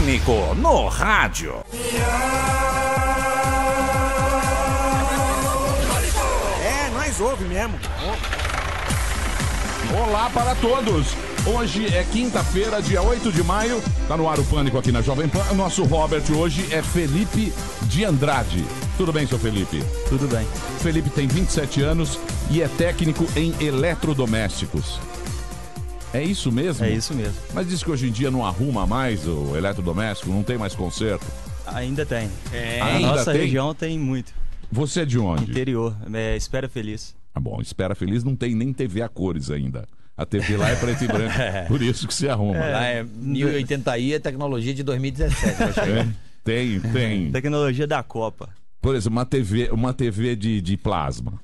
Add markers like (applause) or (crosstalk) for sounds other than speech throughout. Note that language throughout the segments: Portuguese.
Pânico no rádio. É, nós ouve mesmo. Olá para todos. Hoje é quinta-feira, dia 8 de maio. Tá no ar o Pânico aqui na Jovem Pan. O nosso Robert hoje é Felipe de Andrade. Tudo bem, seu Felipe? Tudo bem. Felipe tem 27 anos e é técnico em eletrodomésticos. É isso mesmo? É isso mesmo. Mas diz que hoje em dia não arruma mais o eletrodoméstico, não tem mais conserto. Ainda tem. É, A nossa tem? região tem muito. Você é de onde? Interior. É, espera feliz. Ah, bom, Espera Feliz não tem nem TV a cores ainda. A TV lá é preto e branco. (laughs) Por isso que se arruma. Lá é 1080i, é tecnologia de 2017. vai chegar. É, tem, tem. (laughs) Tecnologia da Copa. Por exemplo, uma TV, uma TV de, de plasma.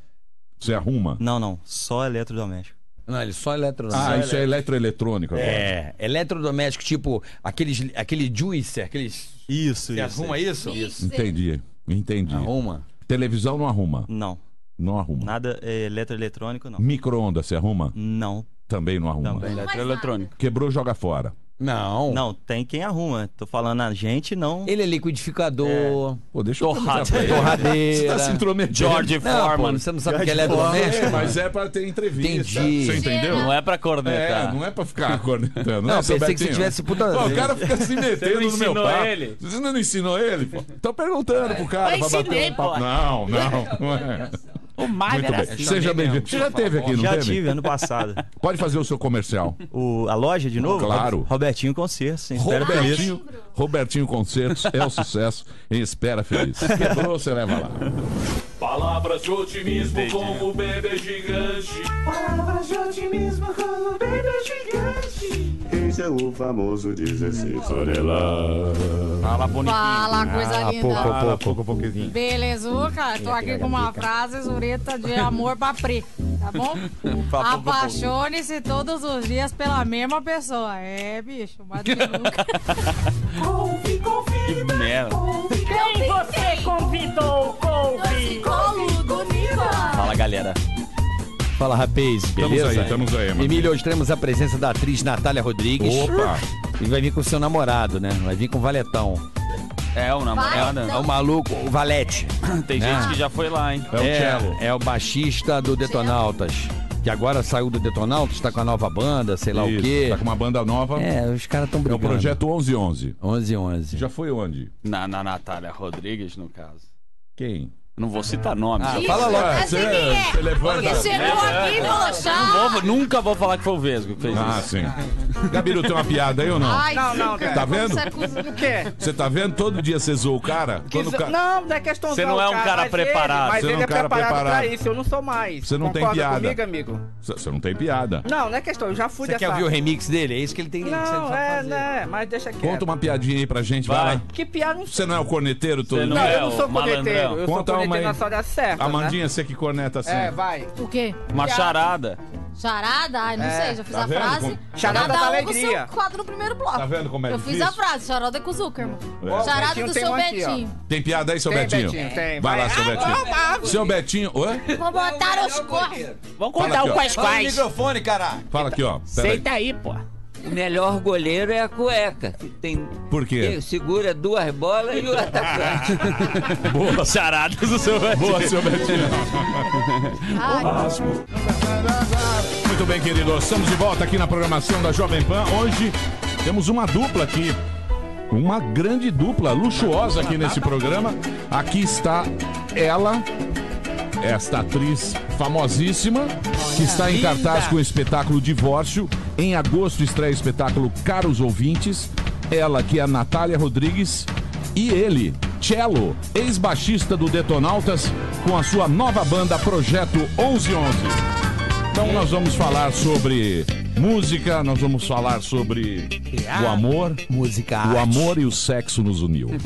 Você arruma? Não, não. Só eletrodoméstico. Não, ele só eletro. Ah, isso é eletroeletrônico agora. É, eletrodoméstico, tipo aqueles, aquele juicer, aqueles. Isso, Você isso. arruma isso? Entendi, entendi. Arruma. Televisão não arruma? Não. Não arruma. Nada é, eletroeletrônico, não. Micro-ondas, você arruma? Não. Também não arruma. Também. Eletroeletrônico. Quebrou, joga fora. Não. Não, tem quem arruma. Tô falando a gente, não. Ele é liquidificador, Pô, deixa eu pra ele. Você torradeira. tá se intrometendo. George Não, pô, Foreman. você não sabe o que é eletrodoméstico? É, mas é pra ter entrevista. Entendi. Você entendeu? Não é pra É, cornetar. não é pra ficar (laughs) cornetando. Não, né, seu pensei que você Betinho? tivesse puta. Pô, o cara fica se metendo não no meu ensinou papo. ele? Você não ensinou ele, pô? Tô perguntando pro cara Eu pra bater ensinei, um papo. pô. Não, não, (laughs) não é. O Mário Muito era bem. assim. Seja bem-vindo. Você já teve aqui, não Já teve? tive ano passado. (laughs) Pode fazer o seu comercial. O, a loja de novo? Claro. Robertinho Concerto. Espera feliz. Robertinho, Robertinho Concertos é o sucesso em Espera Feliz. (laughs) Quebrou, você leva lá. Palavras de otimismo como bebê gigante. Palavras de otimismo como bebê gigante. Esse é o famoso 16 toneladas. Fala bonitinho. Fala, coisa linda. Fala pouco, pouquinho. Belezuca, tô aqui com uma frase zureta de amor pra Pri, tá bom? (laughs) Apaixone-se todos os dias pela mesma pessoa. É, bicho, mas de nunca. (laughs) Confia. Que merda. Quem você convidou, Couve? Galera. Fala, rapaz, beleza? aí, estamos aí, mano. Emílio, hoje temos a presença da atriz Natália Rodrigues. Opa! E vai vir com o seu namorado, né? Vai vir com o Valetão. É, o namorado. É o maluco, o Valete. Tem É. gente que já foi lá, hein? É o cello. é o baixista do Detonautas. Que agora saiu do Detonautas, tá com a nova banda, sei lá Isso, o quê. Tá com uma banda nova. É, É, os caras tão o brigando. projeto 1111. 11 11. Já foi onde? Na, na Natália Rodrigues, no caso. Quem? Não vou citar nomes. Ah, fala logo. Você, é? você levanta. Que chegou aqui tchau. vou- nunca vou falar que foi o Vesgo que fez Ah, isso. sim. Gabiru, tem uma piada aí ou não? Ai, Não, não, cara. Tá vendo? Você é. O quê? Você tá vendo? Todo dia você zoa o cara? Quando Quis- cara... Não, não é questão Você não é um cara mas preparado. Ele, mas Você não ele é é um cara preparado, preparado. pra isso, eu não sou mais. Você não tem Concorda piada. comigo, amigo? Você não tem piada. Não, não é questão, eu já fui Você dessa... quer ouvir o remix dele? É isso que ele tem que Não, é, fazer. né, mas deixa quieto. Conta uma piadinha aí pra gente, vai. Que piada não Você não é o corneteiro todo Você Não, é eu não o sou corneteiro, Conta uma aí. corneteiro na hora certa, Amandinha, você que corneta assim. né? É, vai. O quê? Uma charada. Charada? Ai, não É, sei, já fiz tá a frase. como- Charada Cada da um com alegria. seu quadro no primeiro bloco. Tá vendo como é Eu difícil? fiz a frase, charada com Zuckerman. É. Charada Betinho do seu um aqui. Betinho. Tem piada aí, seu Tem, Betinho? Betinho, tem. Vai lá, seu Ah, Betinho. vamos, Seu Betinho. Oi? Vou botar os cornos. Vamos contar o ó. quais Fala no quais. microfone, caralho. Fala aqui, ó. Senta aí, pô. O melhor goleiro é a cueca, que tem Por quê? que segura duas bolas e o atacante. (laughs) Boa. Charadas do seu Boa, seu Betinho. Ai, Muito bem, queridos. Estamos de volta aqui na programação da Jovem Pan. Hoje temos uma dupla aqui. Uma grande dupla, luxuosa aqui nesse programa. Aqui está ela, esta atriz famosíssima, que está em cartaz com o espetáculo Divórcio. Em agosto estreia o espetáculo Caros Ouvintes. Ela, que é a Natália Rodrigues. E ele, Cello, ex-baixista do Detonautas, com a sua nova banda Projeto 1111. Então nós vamos falar sobre música, nós vamos falar sobre o amor. Música O amor e o sexo nos uniu. (laughs)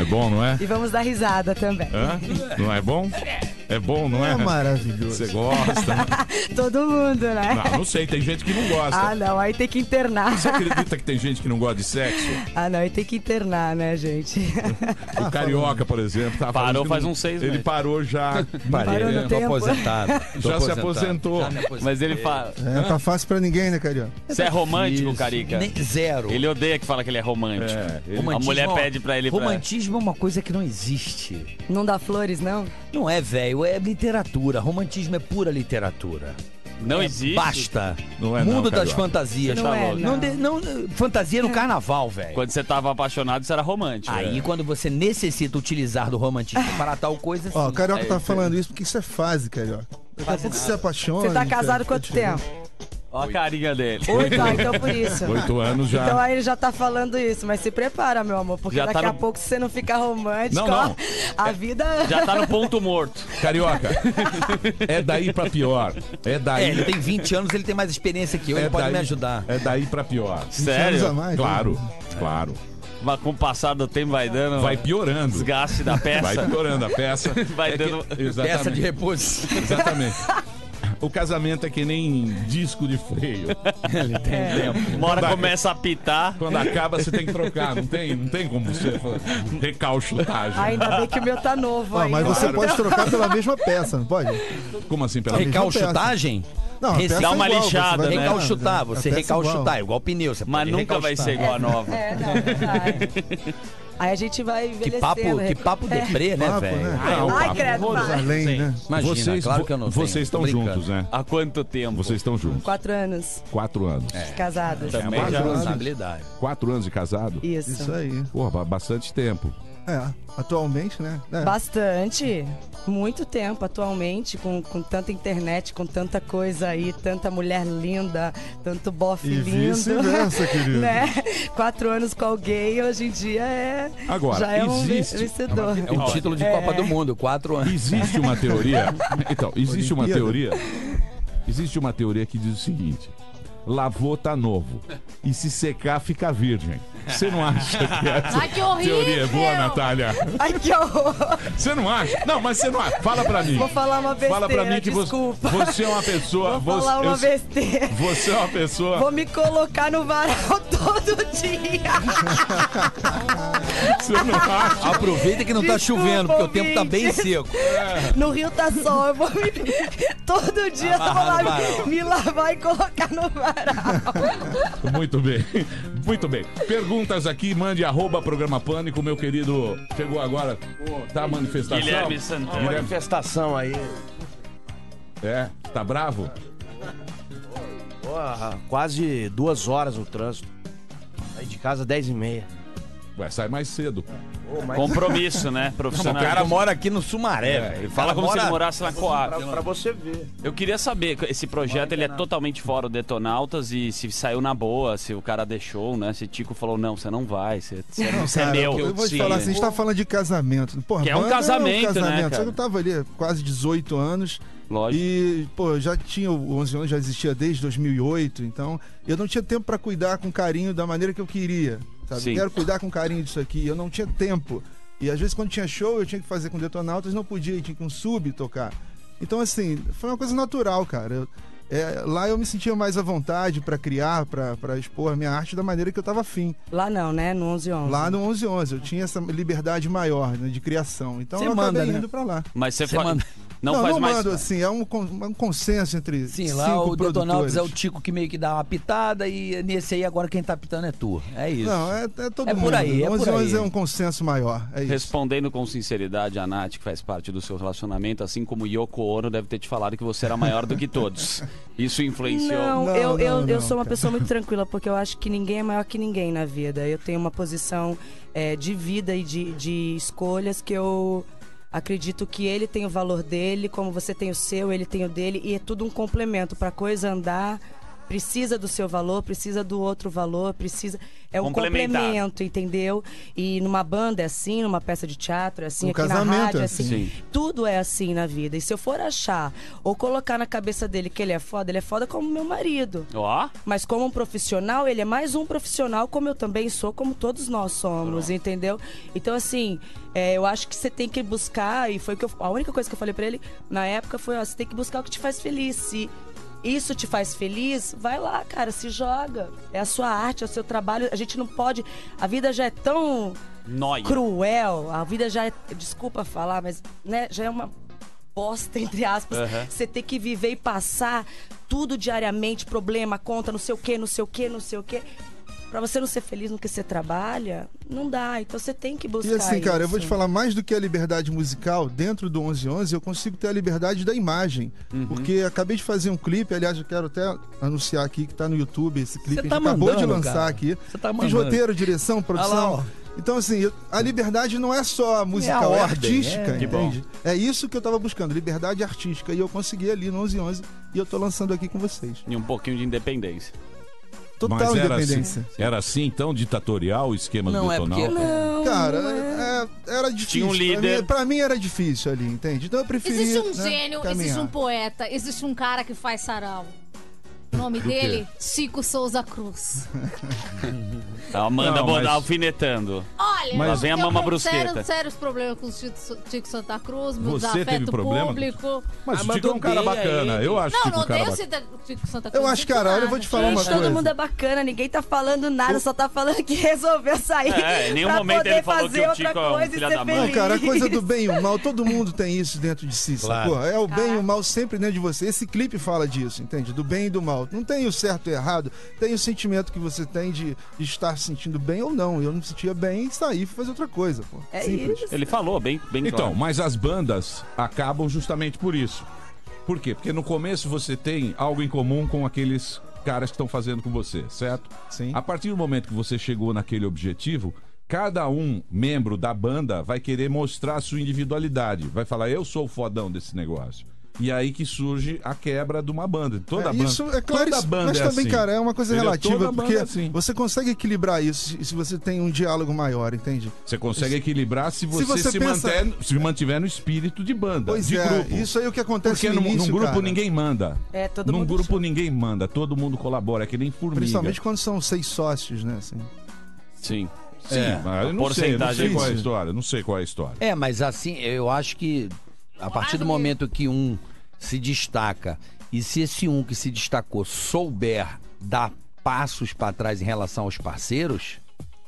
É bom, não é? E vamos dar risada também. Hã? Não é bom? É bom, não é? É maravilhoso. Você gosta? (laughs) Todo mundo, né? Não, não sei, tem gente que não gosta. Ah, não, aí tem que internar. Você acredita que tem gente que não gosta de sexo? (laughs) Ah, não, aí tem que internar, né, gente? O Carioca, por exemplo, tá Parou faz uns seis Ele meses. parou já. Parei, Parou no tô tempo. aposentado. Tô Já se aposentado. aposentou. Já. Mas ele fala. É, tá fácil pra ninguém, né, Carioca? Você é romântico, Carica? Nem zero. Ele odeia que fala que ele é romântico. É, ele- A mulher ó, pede pra ele pra... Romantismo é uma coisa que não existe. Não dá flores, não? Não é, velho, é literatura. Romantismo é pura literatura. Não É, existe. Basta. Não é não, Mundo das Carioca. fantasias. Não tá é, não. Não de- não, fantasia no carnaval, velho. Quando você tava apaixonado, você era romântico. Aí, é. quando você necessita utilizar do romantismo para tal coisa. Ó, o Carioca Aí, tá você- falando isso porque isso é fase, Carioca. Daqui a pouco você se apaixona. Você tá casado fica quanto diferente. tempo? Ó a carinha dele. Oito, ah, (laughs) então por isso. Oito anos já. Então aí ele já tá falando isso, mas se prepara, meu amor, porque Já tá daqui a no- pouco se você não ficar romântico, Não, não. ó, a vida... Já tá no ponto morto. (laughs) Carioca, é daí pra pior. É daí. É, ele tem 20 anos, ele tem mais experiência que eu, ele é pode daí- me ajudar. É daí pra pior. 20 anos a Sério? mais, Claro, né? claro. Mas com o passar do tempo vai dando Vai piorando. desgaste da peça. Vai piorando a peça. (laughs) Vai É que- dando- Exatamente. Peça de repouso. Exatamente. O casamento é que nem disco de freio. (laughs) ele tem tempo. Uma hora começa a apitar. Quando acaba, você tem que trocar. Não tem, não tem como você fazer recalchutagem. Ainda bem que o meu tá novo Ah, mas você Claro. pode trocar pela mesma peça, não pode? Como assim? Pela mesma Recalchutagem? Não, Dá é uma igual, você lixada, né? trocar, Recalchutar, a você é recalchutar, igual. igual pneu. Você Mas nunca vai ser recalchutar. igual a nova. É, não, verdade. (laughs) Aí a gente vai Que papo, né? que papo É. deprê, né, Papo, velho? né? Não, Ai, papo credo, vai. Além, né? Imagina, vocês, claro que eu não tenho, Vocês estão juntos, né? Há quanto tempo? Vocês estão juntos. Quatro anos Quatro anos. casados. Também Quatro já. anos. Responsabilidade. Quatro anos de casado? Isso. Isso aí. Porra, ba- bastante tempo. É, atualmente, né? É. Bastante. Muito tempo atualmente, com, com tanta internet, com tanta coisa aí, tanta mulher linda, tanto bofe E lindo. vice-versa, (laughs) querido. né? Quatro anos com alguém hoje em dia é. Agora, já é um existe- vencedor. É um título de É. Copa do Mundo, quatro anos. Existe uma teoria. (laughs) Então, existe uma Olimpíada. teoria. Existe uma teoria que diz o seguinte: lavou tá novo. E se secar, fica virgem. Você não acha que (laughs) essa Ai, que horrível! teoria é boa, Natália? Ai, que horror! Você não acha? Não, mas você não acha. Fala pra mim. Vou falar uma besteira, Fala pra mim que você, desculpa. você é uma pessoa. Vou você, falar uma eu- besteira. Você é uma pessoa. Vou me colocar no varal (laughs) todo dia. Você não acha? Aproveita que não tá Desculpa, chovendo, porque o tempo tá bem seco. No Rio tá sol, eu vou me... (laughs) Todo dia eu vou lá me lavar e colocar no varal. (laughs) Muito bem. Muito bem. Perguntas aqui, mande arroba programa Pânico, meu querido. Chegou agora. Tá a manifestação? Guilherme Santana. Guilherme, Manifestação aí. é, tá bravo? Porra, quase duas horas no trânsito. Saí de casa 10 e meia. Ué, sai mais cedo. Pô, mas- Compromisso, né? Profissional. O cara mora aqui no Sumaré, É, velho. Ele fala como se ele morasse na Coab. Pra, pra você ver. Eu queria saber, esse projeto ele é totalmente fora do Detonautas e se saiu na boa, se o cara deixou, né? Se Tico falou, não, você não vai, você, você, Não, você é cara, meu. Eu vou te falar assim, a gente tá falando de casamento. Porra, Que é um banda casamento, né, Só cara? que eu tava ali quase 18 anos. Lógico. E, pô, já tinha o 11 anos, já existia desde 2008. Então, eu não tinha tempo pra cuidar com carinho da maneira que eu queria. Sabe? Sim. Eu quero cuidar com carinho disso aqui. Eu não tinha tempo. E às vezes, quando tinha show, eu tinha que fazer com detonautas, não podia, tinha que um sub tocar. Então, assim, foi uma coisa natural, cara. Eu- é, lá eu me sentia mais à vontade pra criar, pra pra expor a minha arte da maneira que eu tava afim. Lá não, né? No 11 Lá no 1111, eu tinha essa liberdade maior né, de criação. Então Você eu manda, acabei né? indo pra lá. Mas você, fa- manda- não, não, faz não mais. mando, assim, é um, um consenso entre Sim, cinco lá o. Detonautas é o Tico que meio que dá uma pitada e nesse aí agora quem tá pitando é tu. É isso. Não, é, é todo É mundo. por aí, é por 1111 aí. é um consenso maior, é isso. Respondendo com sinceridade, a Nath, que faz parte do seu relacionamento, assim como Yoko Ono deve ter te falado que você era maior do que todos. (laughs) Isso influenciou. Não, Não, eu, eu, não, eu não, sou uma cara. pessoa muito (laughs) tranquila, porque eu acho que ninguém é maior que ninguém na vida. Eu tenho uma posição é, de vida e de, de escolhas que eu acredito que ele tem o valor dele, como você tem o seu, ele tem o dele, e é tudo um complemento para coisa andar precisa do seu valor, precisa do outro valor, precisa. É um complemento, entendeu? E numa banda é assim, numa peça de teatro é assim, Um aqui na rádio é é assim. assim. Tudo é assim na vida. E se eu for achar ou colocar na cabeça dele que ele é foda, ele é foda como meu marido. Ó. Mas como um profissional, ele é mais um profissional, como eu também sou, como todos nós somos, entendeu? Então, assim, é, eu acho que você tem que buscar, e foi o que eu, a única coisa que eu falei pra ele na época foi: ó, você tem que buscar o que te faz feliz. Se isso te faz feliz, vai lá, cara, se joga. É a sua arte, é o seu trabalho. A gente não pode. A vida já é tão Nóia. cruel, a vida já é. Desculpa falar, mas né, já é uma bosta, (laughs) entre aspas. Aham. Você ter que viver e passar tudo diariamente, problema, conta, não sei o quê, não sei o quê, não sei o quê. Pra você não ser feliz no que você trabalha, não dá. Então você tem que buscar E assim, cara, eu vou te isso. falar mais do que a liberdade musical, dentro do 1111, eu consigo ter a liberdade da imagem. Uhum. Porque acabei de fazer um clipe, aliás, eu quero até anunciar aqui que tá no YouTube esse clipe. Você a gente tá acabou de mandando, lançar cara. aqui. Você tá Fiz mandando. roteiro, direção, produção. ó. Então, assim, a liberdade não é só musical, é, ordem, artística, é. Que bom. entende? É isso que eu tava buscando, liberdade artística. E eu consegui ali no 1111 e eu tô lançando aqui com vocês. E um pouquinho de independência. Total Mas era independência. Assim, era assim, então, ditatorial o esquema Não, do é detonal? porque- Cara, é- era difícil. Tinha um Pra líder. mim, pra mim era difícil ali, entende? Então eu preferi. Existe um né, gênio, caminhar. existe um poeta, existe um cara que faz sarau. O nome Do quê? dele? Chico Souza Cruz. A Amanda Não, mas- alfinetando. Olha, Lá eu vem a tenho mama brusqueta. Sério, sérios problemas com o Chico, Chico Santa Cruz, meu Você teve desafeto problema? público. Mas Ah, o mas Chico é um cara odeia bacana. ele. Eu acho Não, Chico não um cara odeio o bacana. Chico Santa Cruz. Eu acho, cara, olha, eu vou te falar uma Todo coisa. mundo é bacana, ninguém tá falando nada, só tá falando que resolveu sair. É, em nenhum pra momento poder ele falou que fazer o outra Tico é um coisa e filho ser da mãe. Não, feliz. cara, a coisa do bem e o mal, (laughs) todo mundo tem isso dentro de si, Claro. sacou? É o bem e o mal sempre dentro de você. Esse clipe fala disso, entende? Do bem e do mal. Não tem o certo e errado, tem o sentimento que você tem de, de estar se sentindo bem ou não. Eu não me sentia bem e saí e fui fazer outra coisa, pô. É Simples. isso. Ele falou bem, bem Então, claro. mas as bandas acabam justamente por isso. Por quê? Porque no começo você tem algo em comum com aqueles caras que estão fazendo com você, certo? Sim. A partir do momento que você chegou naquele objetivo, cada um membro da banda vai querer mostrar a sua individualidade. Vai falar, eu sou o fodão desse negócio. E aí que surge a quebra de uma banda. Toda É, banda. isso é claro, toda isso- banda mas é também, assim. cara, é uma coisa Entendeu? relativa, Toda porque é assim. você consegue equilibrar isso se, se você tem um diálogo maior, entende? Você consegue equilibrar se você se, você pensa- manter, se mantiver no espírito de banda, Pois de é, grupo. isso aí é o que acontece Porque no num, início, num grupo cara. ninguém manda. É, todo num mundo grupo ninguém manda, todo mundo colabora, é que nem formiga. Principalmente quando são seis sócios, né? Assim. Sim. Sim, É, mas eu não sei, não porcentagem sei qual é a história, não sei qual é a história. É, mas assim, eu acho que a partir do momento que um se destaca e se esse um que se destacou souber dar passos pra trás em relação aos parceiros,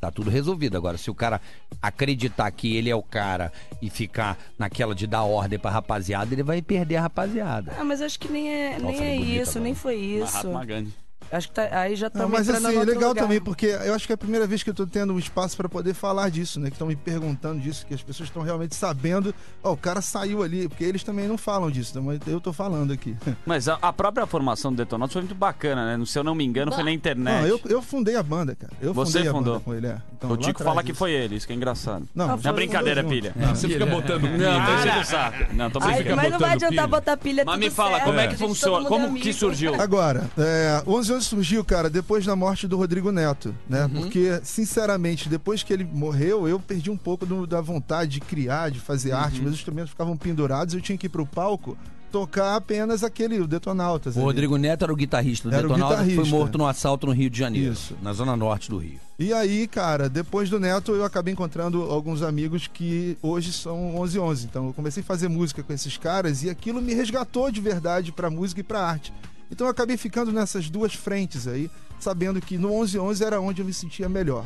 tá tudo resolvido. Agora, se o cara acreditar que ele é o cara e ficar naquela de dar ordem pra rapaziada, ele vai perder a rapaziada. Ah, mas acho que nem é, nem é bonita isso, agora. nem foi isso. Mahatma Gandhi. Acho que tá- aí já Não, estamos mas assim, é legal lugar. também, porque eu acho que é a primeira vez que eu tô tendo um espaço para poder falar disso, né? Que estão me perguntando disso, que as pessoas estão realmente sabendo. Ó, o cara saiu ali, porque eles também não falam disso, então, mas eu tô falando aqui. (laughs) Mas a, a própria formação do Detonautas foi muito bacana, né? Se eu não me engano, foi na internet. Não, eu, eu fundei a banda, cara. Eu Você fundei fundou? a banda com ele, é. Então, o Tico fala que foi ele, isso que é engraçado. Não, Não, é brincadeira, pilha. Ah, você fica botando Não, pilha. deixa do saco. Não, tô fica mas não vai adiantar pilha. botar pilha Mas tudo me fala, certo, como é que funciona? é Como que surgiu? Agora, é, o 11 11 surgiu, cara, depois da morte do Rodrigo Neto, né? Uhum. Porque, sinceramente, depois que ele morreu, eu perdi um pouco do- da vontade de criar, de fazer Uhum. arte. Meus instrumentos ficavam pendurados, eu tinha que ir pro palco tocar apenas aquele, o Detonautas. O ali. Rodrigo Neto era o guitarrista do Era Detonautas, que foi guitarrista. morto num assalto no Rio de Janeiro, Isso. na zona norte do Rio. E aí, cara, depois do Neto, eu acabei encontrando alguns amigos que hoje são 11 11. Então, eu comecei a fazer música com esses caras e aquilo me resgatou de verdade pra música e pra arte. Então, eu acabei ficando nessas duas frentes aí, sabendo que no 11 11 era onde eu me sentia melhor.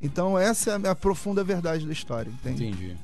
Então, essa é a, a profunda verdade da história, entende? Entendi.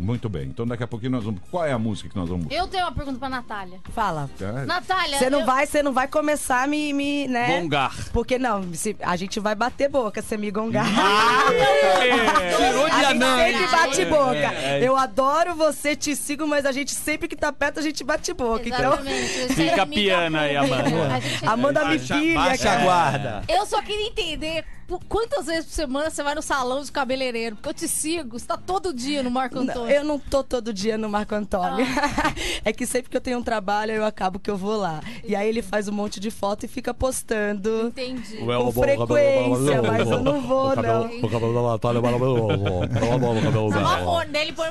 Muito bem, então daqui a pouquinho nós vamos... Qual é a música que nós vamos... Eu tenho uma pergunta pra Natália. Fala. É, Natália, Você não eu- vai, você não vai começar a me, me né? Gongar. Porque não, se- a gente vai bater boca se me gongar. (laughs) Tirou de a gente anão, sempre bate boca. É, é. Eu adoro você, te sigo, mas a gente sempre que tá perto a gente bate boca. Então, Exatamente. Esse Fica é piana aí, Amanda. Amanda me pilha, Baixa a guarda. Eu só queria entender quantas vezes por semana você vai no salão de cabeleireiro? Porque eu te sigo, você tá todo dia no Marco Não, Antônio. eu não tô todo dia no Marco Antônio. (laughs) é que sempre que eu tenho um trabalho, eu acabo que eu vou lá. E aí ele faz um monte de foto e fica postando. Entendi. Com frequência, mas eu não vou, não. O cabelo da Natália é maravilhoso. Cabelo Só uma foto põe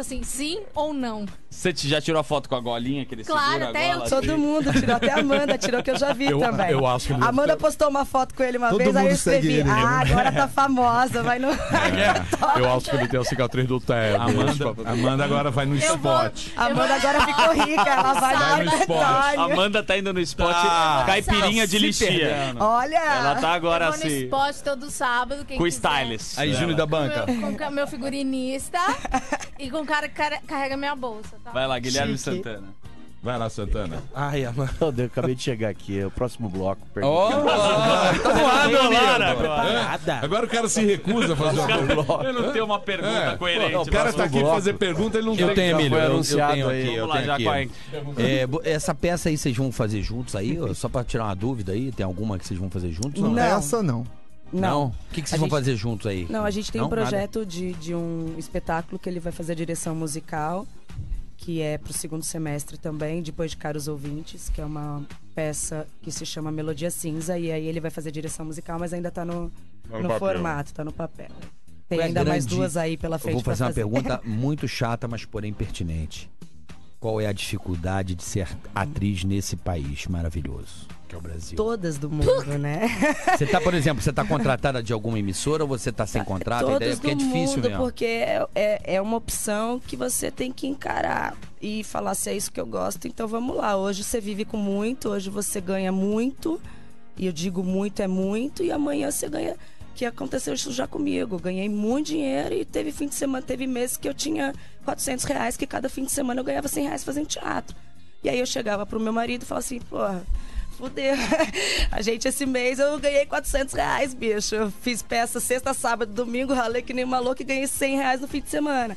assim, sim ou não. Você já tirou a foto com a golinha que ele Claro, até eu Todo assim? mundo tirou, até a Amanda tirou, que eu já vi Eu- também. eu acho que ele Amanda postou uma foto com ele uma Todo vez, aí eu escrevi, ah, agora tá famosa, vai no... (laughs) Eu acho que ele tem a cicatriz do Tebo. Amanda, Amanda agora vai no spot. A Amanda agora ficou rica, ela vai Vai no no spot. Amanda tá indo no spot Tá. caipirinha de lixia. Olha! Ela tá agora eu vou no assim. spot todo sábado. Quem Com quiser. stylist. Aí, Júnior da Com banca. meu, com o meu figurinista e com o cara que carrega minha bolsa, tá? Vai lá, Guilherme Chique. Santana. Vai lá, Santana. Ai, Amanda, eu acabei de chegar aqui. É o próximo bloco. Ó, tá voado, Lara, agora. Agora o cara se recusa a fazer uma pergunta. Eu não tenho uma pergunta É, coerente. o cara tá aqui bloco. fazer pergunta, ele não Eu tem tenho, Emílio. Eu, eu tenho aí. aqui. Eu Vamos lá, tenho já aqui. com a- É, essa peça aí vocês vão fazer juntos aí? Só pra tirar uma dúvida aí, tem alguma que vocês vão fazer juntos? ou Não. Essa não. Não? O que, que A vocês vão gente- fazer juntos aí? Não, a gente tem Não? um projeto de, de um espetáculo que ele vai fazer a direção musical, que é pro segundo semestre também, depois de Caros Ouvintes, que é uma peça que se chama Melodia Cinza, e aí ele vai fazer a direção musical, mas ainda tá no, Tá no no papel. formato, tá no papel. Tem é ainda mais grande- duas aí pela frente Eu vou fazer pra uma fazer. pergunta (laughs) muito chata, mas porém pertinente. Qual é a dificuldade de ser atriz nesse país maravilhoso, que é o Brasil? Todas do mundo, né? Você tá, por exemplo, você tá contratada de alguma emissora ou você tá sem contrato? A ideia é porque é do difícil mundo, mesmo. porque é, é, é uma opção que você tem que encarar e falar se é isso que eu gosto, então vamos lá. Hoje você vive com muito, hoje você ganha muito, e eu digo muito é muito, e amanhã você ganha. Que aconteceu isso já comigo. Eu ganhei muito dinheiro e teve fim de semana, teve meses que eu tinha 400 reais, que cada fim de semana eu ganhava 100 reais fazendo teatro. E aí eu chegava pro meu marido e falava assim, porra, fudeu. (laughs) A gente, esse mês, eu ganhei 400 reais, bicho. Eu fiz peça sexta, sábado, domingo, ralei que nem uma louca e ganhei 100 reais no fim de semana.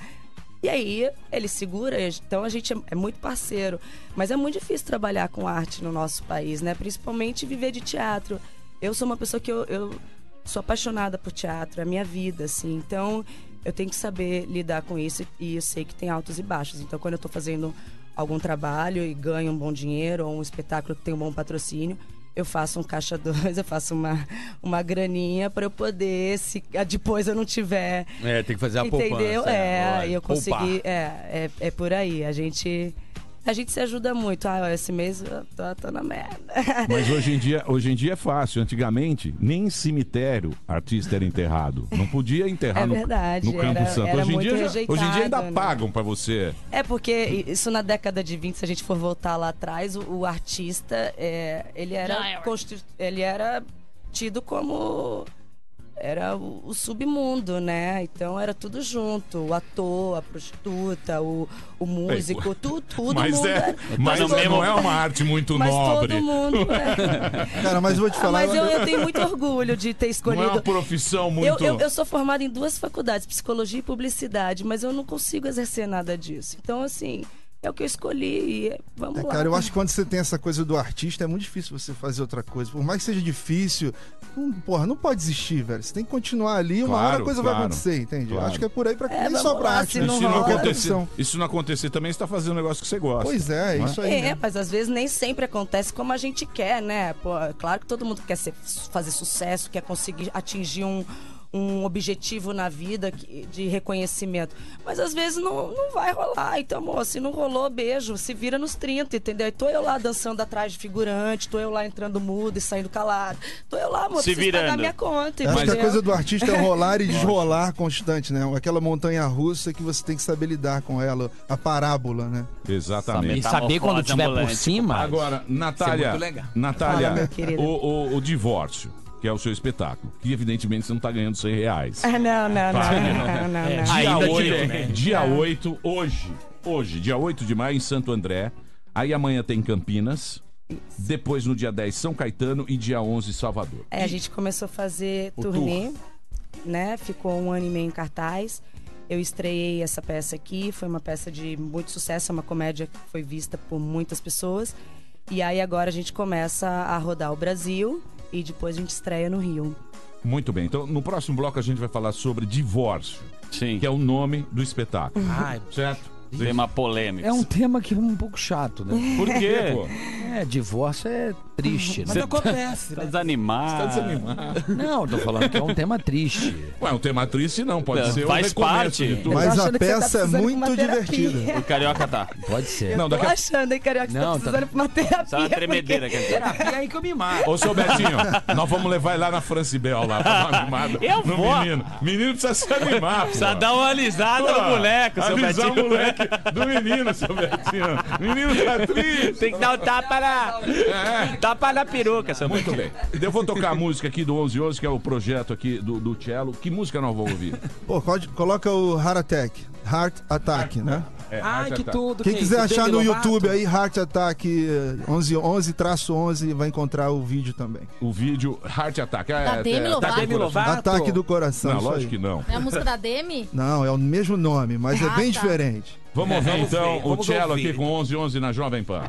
E aí, ele segura, então a gente é, muito parceiro. Mas é muito difícil trabalhar com arte no nosso país, né? Principalmente viver de teatro. Eu sou uma pessoa que eu, eu sou apaixonada por teatro, é a minha vida, assim. Então, eu tenho que saber lidar com isso e eu sei que tem altos e baixos. Então, quando eu tô fazendo algum trabalho e ganho um bom dinheiro ou um espetáculo que tem um bom patrocínio, eu faço um caixa (laughs) dois, eu faço uma, uma graninha para eu poder, se ah, depois eu não tiver. É, tem que fazer a Entendeu? poupança, É, né? aí eu consegui. É, é, é por aí. A gente. A gente se ajuda muito. Ah, esse mês eu tô, tô na merda. Mas (laughs) hoje em, dia, hoje em dia é fácil. Antigamente, nem em cemitério artista era enterrado. Não podia enterrar É no, verdade, no Campo era- Santo. era Hoje em, dia, hoje em dia ainda né? pagam pra você. É porque isso na década de 20, se a gente for voltar lá atrás, o, o artista, é, ele era era. ele era tido como era o, o submundo, né? Então era tudo junto, o ator, a prostituta, o, o músico, tu, (laughs) tudo mas mundo. é, era- mas todo não mundo- é uma arte muito mas nobre. todo mundo. é. (laughs) Cara, mas eu vou te falar. mas eu, eu tenho muito orgulho de ter Não escolhido. é uma profissão muito. Eu, eu, eu sou formada em duas faculdades, psicologia e publicidade, mas eu não consigo exercer nada disso. Então, assim, é o que eu escolhi e vamos É, lá. cara, eu acho que quando você tem essa coisa do artista, é muito difícil você fazer outra coisa. Por mais que seja difícil, não, porra, não pode desistir, velho. Você tem que continuar ali, uma hora Claro, a coisa vai claro, acontecer, entende? Eu claro. acho que é por aí pra É, nem só pra lá, arte, se não se não, acontecer, e se não acontecer também, você tá fazendo um negócio que você gosta. Pois é, não isso aí. É, né? mas às vezes nem sempre acontece como a gente quer, né? Pô, é claro que todo mundo quer ser- fazer sucesso, quer conseguir atingir um, um objetivo na vida de reconhecimento. Mas às vezes não, não vai rolar. Então, amor, se não rolou, beijo, se vira nos 30, entendeu? E tô eu lá dançando atrás de figurante, tô eu lá entrando mudo e saindo calado. Tô eu lá, amor, Se preciso pagar virando. minha conta, Acho que a coisa do artista é rolar e (laughs) desrolar constante, né? Aquela montanha russa que você tem que saber lidar com ela, a parábola, né? Exatamente. E saber quando tiver por cima. Agora, Natália, muito legal. Natália, Fala, o, o- o divórcio, que é o seu espetáculo, que evidentemente você não tá ganhando 100 reais. Ah, não, não, Claro que não, não. não, não, não. Dia Ainda 8, tirou, né? dia 8, hoje, hoje, dia 8 de maio, em Santo André. Aí amanhã tem Campinas. Depois, no dia 10, São Caetano. E dia 11, Salvador. É, a gente começou a fazer O turnê, né? Ficou um ano e meio em cartaz. Eu estreiei essa peça aqui, foi uma peça de muito sucesso, é uma comédia que foi vista por muitas pessoas. E aí agora a gente começa a rodar o Brasil e depois a gente estreia no Rio. Muito bem. Então, no próximo bloco a gente vai falar sobre divórcio. Sim. Que é o nome do espetáculo. Ah, certo? Tema polêmico. É um tema que é um pouco chato, né? Por quê, pô? É, divórcio é triste, né? (laughs) Você Tá desanimado. Tá desanimado. Não, tô falando que é um tema triste. Ué, um tema triste não, pode É, ser faz o recomeço parte. de tudo. Mas a que você tá peça é precisando de muito divertida. O Carioca tá. Pode ser. Não, Tô daqui a... achando, hein, Carioca, que Não, tá tá- precisando de uma terapia. Só uma tremedeira que ele tem. Terapia aí que eu me mato. Ô, seu Betinho, nós vamos levar ele lá na Francibel lá pra dar uma Eu no vou. menino. Menino precisa se animar, pô. Precisa dar uma alisada Pô, no moleque, seu Alisar Betinho. o moleque do menino, seu Betinho. Menino tá triste. Tem que dar um tapa na... É. Tapa na peruca, seu Muito bem. Eu vou tocar a música aqui do 1111, que é o projeto aqui do, do cello. Que música nós vamos ouvir? Pô, pode- coloca o Heart Attack. Heart Attack, né? É, Ai, Heart que Attack. tudo. Quem que quiser isso? achar no Lovato? YouTube aí, Heart Attack eh, 11-11-11, vai encontrar o vídeo também. O vídeo Heart Attack. É, Da Demi é, Lovato? Ataque do Demi Coração. Lovato. Ataque do Coração. Não, lógico aí. que não. É a música da Demi? Não, é o mesmo nome, mas é Ah, bem tá. diferente. Vamos ouvir Vamos então ver, o vamos cello ouvir. aqui com 1111 na Jovem Pan.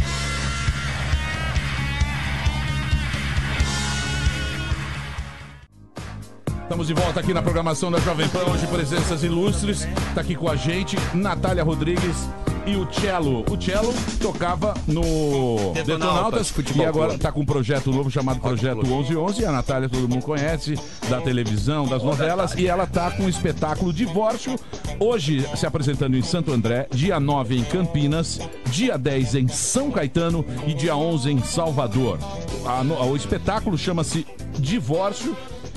Estamos de volta aqui na programação da Jovem Pan, hoje presenças ilustres. Está aqui com a gente Natália Rodrigues e o Cello. O Cello tocava no Detonautas Futebol e agora está com um projeto novo chamado Projeto 1111. A Natália todo mundo conhece, da televisão, das novelas. E ela está com o espetáculo Divórcio, hoje se apresentando em Santo André, dia 9 em Campinas, dia 10 em São Caetano e dia 11 em Salvador. A o espetáculo chama-se Divórcio.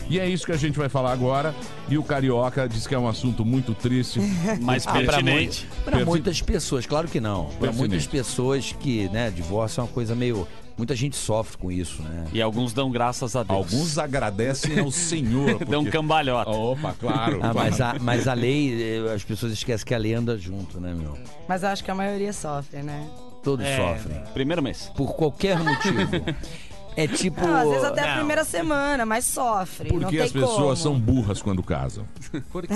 E é isso que a gente vai falar agora. E o Carioca diz que é um assunto muito triste. (laughs) Ah, pra pertinente. Para Perti- muitas pessoas, claro que não. Para muitas pessoas que, né, divórcio é uma coisa meio. Muita gente sofre com isso, né? E alguns dão graças a Deus. Alguns agradecem ao Senhor. (laughs) Dão porque- cambalhota. Opa, claro. Ah, claro. mas, a, mas a lei, eh, as pessoas esquecem que a lei anda junto, né, meu? Mas acho que a maioria sofre, né? Todos É, sofrem. Primeiro mês. Por qualquer motivo. (laughs) É tipo. Não, às vezes até a primeira semana, mas sofre. não Porque tem as pessoas como. são burras quando casam. (laughs) Por quê?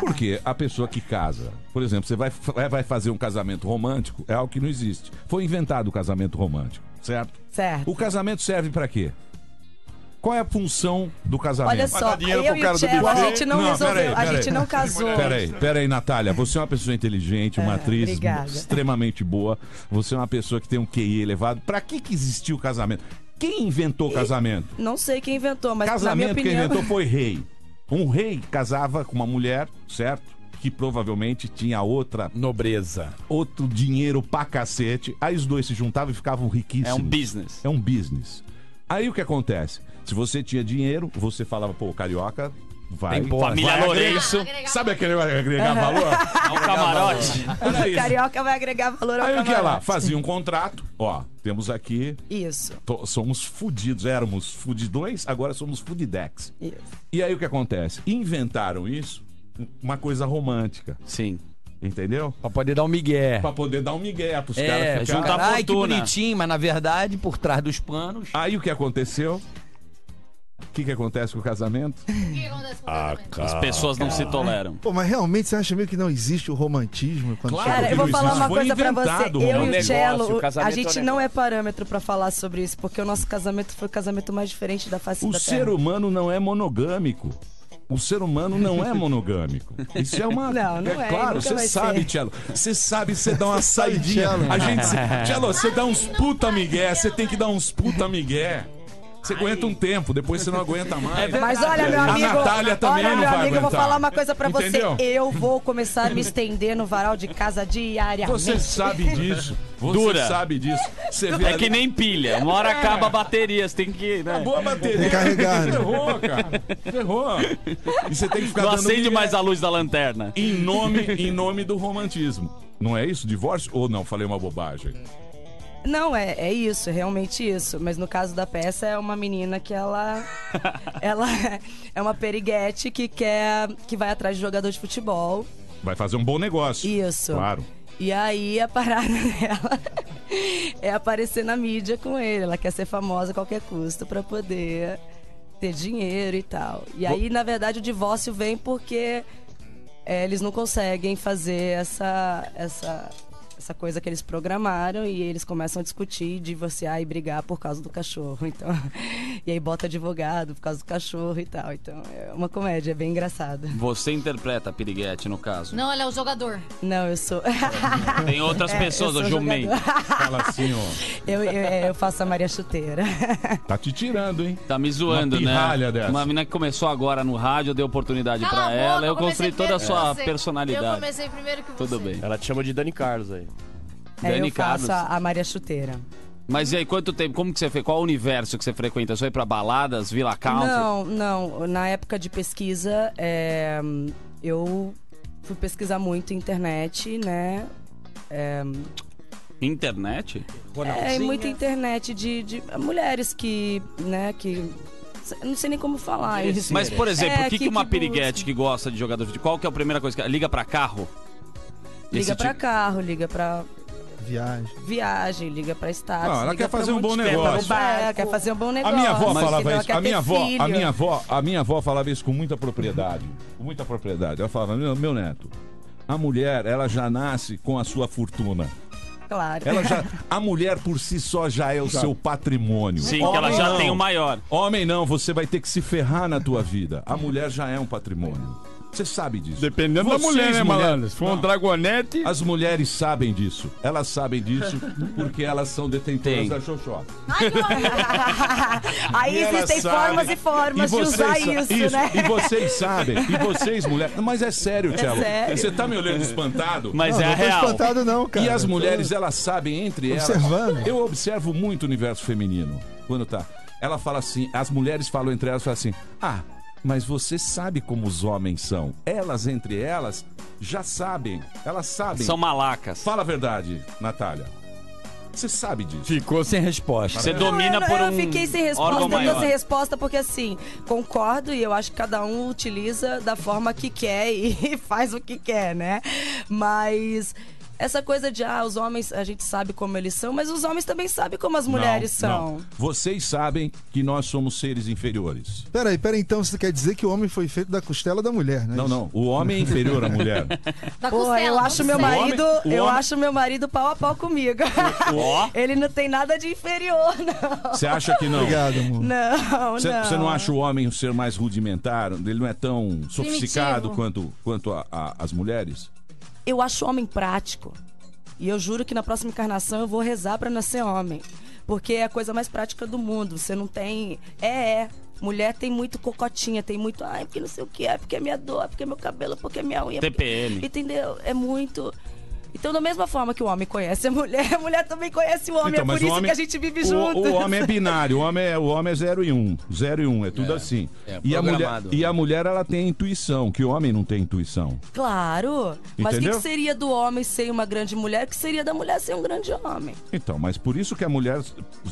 Porque a pessoa que casa, por exemplo, você vai, vai fazer um casamento romântico, é algo que não existe. Foi inventado o casamento romântico, certo? Certo. O casamento serve pra quê? Qual é a função do casamento? Olha só, eu e o Cello, a gente não, resolveu, peraí, a gente não casou. Peraí, peraí, Natália. Você é uma pessoa inteligente, uma atriz obrigada. extremamente boa. Você é uma pessoa que tem um QI elevado. Pra que, que existiu o casamento? Quem inventou o casamento? Não sei quem inventou, mas na minha Casamento quem opinião... inventou foi rei. (laughs) Um rei casava com uma mulher, certo? Que provavelmente tinha outra. Nobreza. Outro dinheiro pra cacete. Aí os dois se juntavam e ficavam riquíssimos. É um business. É um business. Aí o que acontece? Se você tinha dinheiro, você falava, pô, carioca, vai. Tem. Família vai Lourenço. agregar- Sabe aquele vai agregar valor? É um camarote. Era O isso. carioca vai agregar valor ao Aí o que é lá? camarote. Fazia um contrato. Ó, temos aqui. Isso, to- somos fudidos. Éramos fudidões, agora somos fudidex. isso. E aí o que acontece? Inventaram isso, uma coisa romântica, Sim. entendeu? Pra poder dar um migué. Pra poder dar um migué pros É, caras juntar ficarem. Ai, que bonitinho, mas na verdade, por trás dos panos. Aí o que aconteceu? O que, que acontece com o casamento? O que acontece com o Ah, casamento? As pessoas não se toleram. Pô, mas realmente você acha meio que não existe o romantismo quando Claro. chega Cara, eu vou falar uma Foi coisa pra você. inventado, Eu e Romano. o Negócio, Cello, a gente é um não é parâmetro pra falar sobre isso, porque o nosso casamento foi o casamento mais diferente da face O da ser Terra. humano não é monogâmico. O ser humano não é monogâmico. Isso é uma. (laughs) Não, não é, claro, nunca você vai sabe, ser. Tchelo. Você sabe, você dá uma saidinha. Tchelo. A gente. Tchelo, você dá uns puta migué. Você tem que dar uns puta migué. Você aguenta um tempo, depois você não aguenta (laughs) mais. Mas olha, meu A amigo, Natália também olha, não meu vai amigo, eu vou aguentar. falar uma coisa pra Entendeu? você. Eu vou começar a me estender no varal de casa diariamente. Você sabe disso. Você Dura. sabe disso. Você vê É ali- que nem pilha. Uma hora acaba a bateria, você tem que. Né? Acabou a bateria. Carregar, né? Ferrou, cara. Ferrou. E você tem que ficar Não dando acende mais a luz da lanterna. em nome, em nome do romantismo. Não é isso? Divórcio? Ou não? Falei uma bobagem. Não, é, é isso, é realmente isso. Mas no caso da peça é uma menina que ela. (laughs) ela é uma periguete que quer. que vai atrás de jogador de futebol. Vai fazer um bom negócio. Isso. Claro. E aí a parada (laughs) dela é aparecer na mídia com ele. Ela quer ser famosa a qualquer custo pra poder ter dinheiro e tal. E aí, na verdade, o divórcio vem porque é, eles não conseguem fazer essa, essa, essa coisa que eles programaram e eles começam a discutir, divorciar e brigar por causa do cachorro. (laughs) Então, E aí bota advogado por causa do cachorro e tal. Então é uma comédia, é bem engraçada. Você interpreta a Piriguete, no caso. Não, ele é o jogador. Não, eu sou. (laughs) Tem outras É, pessoas, eu o jumento. (laughs) Fala assim, ó. Eu, eu, eu faço a Maria Chuteira. (laughs) Tá te tirando, hein? Tá me zoando, Uma né? dessa. Uma menina que começou agora no rádio, eu dei oportunidade Cala pra boca, ela, eu construí toda a sua personalidade. Eu comecei primeiro que você. Tudo bem. Ela te chama de Dani Carlos aí. É, Dani eu faço Carlos. a, a Maria Chuteira. Mas e aí, quanto tempo? Como que você fez? Qual o universo que você frequenta? Você foi pra baladas, Villa Country? Não, não. Na época de pesquisa, é, eu fui pesquisar muito internet, né? É, Internet? é muita internet de, de mulheres que, né, que. eu Não sei nem como falar isso. Mas, por exemplo, É, o que, que uma tipo, piriguete que gosta de jogador de futebol, qual que é a primeira coisa que liga pra carro? Liga Esse pra tipo- carro, liga pra Viagem. viagem, liga pra status. Não, ela quer fazer um bom negócio. É, quer fazer um bom A negócio. minha avó Mas falava não isso. A minha avó, a minha avó, a minha avó falava isso com muita propriedade, com muita propriedade. Ela falava: "Meu, meu neto, a mulher, ela já nasce com a sua fortuna. Claro. Ela já, (laughs) a mulher por si só já é o seu patrimônio. Sim, que ela já tem o maior. Homem não, você vai ter que se ferrar na tua vida. A mulher já é um patrimônio. Você sabe disso. Dependendo da mulher, né, malandro? Se for um dragonete. As mulheres sabem disso. Elas sabem disso (laughs) porque elas são detentoras da Xoxó. (laughs) Aí E elas existem sabem. formas e formas E de usar vocês isso, sa- né? E vocês sabem. E vocês, mulheres. Mas é sério, É Tchelo. sério. Você tá me olhando espantado? Mas Não, é não a tô real. espantado não, cara. E as tô mulheres, elas sabem entre elas. Observando. Eu observo muito o universo feminino. Quando tá. Ela fala assim, as mulheres falam entre elas, falam assim: "Ah, mas você sabe como os homens são. Elas entre elas já sabem. Elas sabem. São malacas. Fala a verdade, Natália. Você sabe disso. Ficou sem resposta. Você Não, domina eu, não- por eu um fiquei sem resposta, eu sem resposta porque assim, concordo e eu acho que cada um utiliza da forma que quer e (laughs) faz o que quer, né? Mas essa coisa de ah, os homens, a gente sabe como eles são, mas os homens também sabem como as mulheres Não, são. não. Vocês sabem que nós somos seres inferiores. Peraí, peraí, então você quer dizer que o homem foi feito da costela da mulher, né? Não, não. O homem é inferior à mulher. (laughs) Da Porra, costela, eu da acho meu marido, homem- eu homem- acho meu marido pau a pau comigo. (laughs) Ele não tem nada de inferior, não. Você acha que não? Obrigado, amor. Não, Você não. você não acha o homem um ser mais rudimentar? Ele não é tão sofisticado Primitivo. quanto, quanto a- a- as mulheres? Eu acho homem prático. E eu juro que na próxima encarnação eu vou rezar pra nascer homem. Porque é a coisa mais prática do mundo. Você não tem. É, é. Mulher tem muito cocotinha, tem muito. Ai, porque não sei o que, é porque é minha dor, porque é meu cabelo, porque é minha unha. TPM. Entendeu? É muito. Então, da mesma forma que o homem conhece a mulher, a mulher também conhece o homem. Então, é por o isso homem- que a gente vive o, junto. o homem é binário, o homem é, o homem é 0 e 1. Um, 0 e 1, um, é tudo É, assim. é, e, a mulher, e a mulher, ela tem intuição, que o homem não tem intuição. Claro. Mas o que, Entendeu? que seria do homem ser uma grande mulher? O que seria da mulher ser um grande homem? Então, mas por isso que a mulher,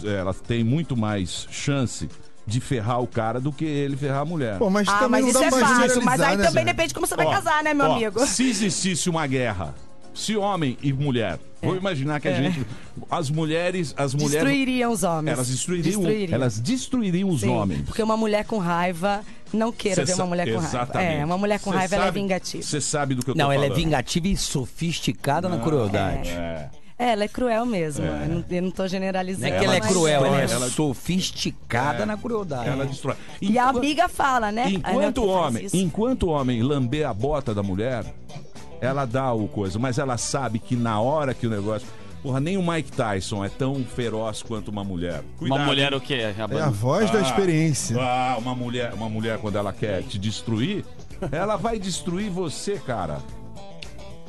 ela tem muito mais chance de ferrar o cara do que ele ferrar a mulher. Pô, mas ah, também mas isso é fácil. Mas aí né, também gente? depende de como você vai Ó, casar, né, meu ó, amigo? Se existisse uma guerra, se homem e mulher, vou imaginar que a É. gente, as mulheres, as mulheres, Destruiriam os homens. elas destruiriam, Destruiriam. elas destruiriam os Sim, homens. Porque uma mulher com raiva não queira Cê ver uma mulher com raiva. Exatamente. É, uma mulher com Cê raiva ela é sabe- vingativa. Você sabe do que eu tô Não, ela é falando. vingativa e sofisticada na crueldade. É. É, ela é cruel mesmo. Eu, não, eu não tô Não generalizando. é que ela é mas- cruel, ela é Ela- sofisticada É. na crueldade. Ela destrói. E a Enquanto- amiga fala, né? Enquanto Ah, o não, homem, enquanto o homem lamber a bota da mulher, ela dá o coisa, mas ela sabe que na hora que o negócio. Porra, nem o Mike Tyson é tão feroz quanto uma mulher. Uma mulher o quê? É a voz da Ah, experiência. Ah, uma mulher, uma mulher quando ela quer te destruir, ela vai destruir você, cara.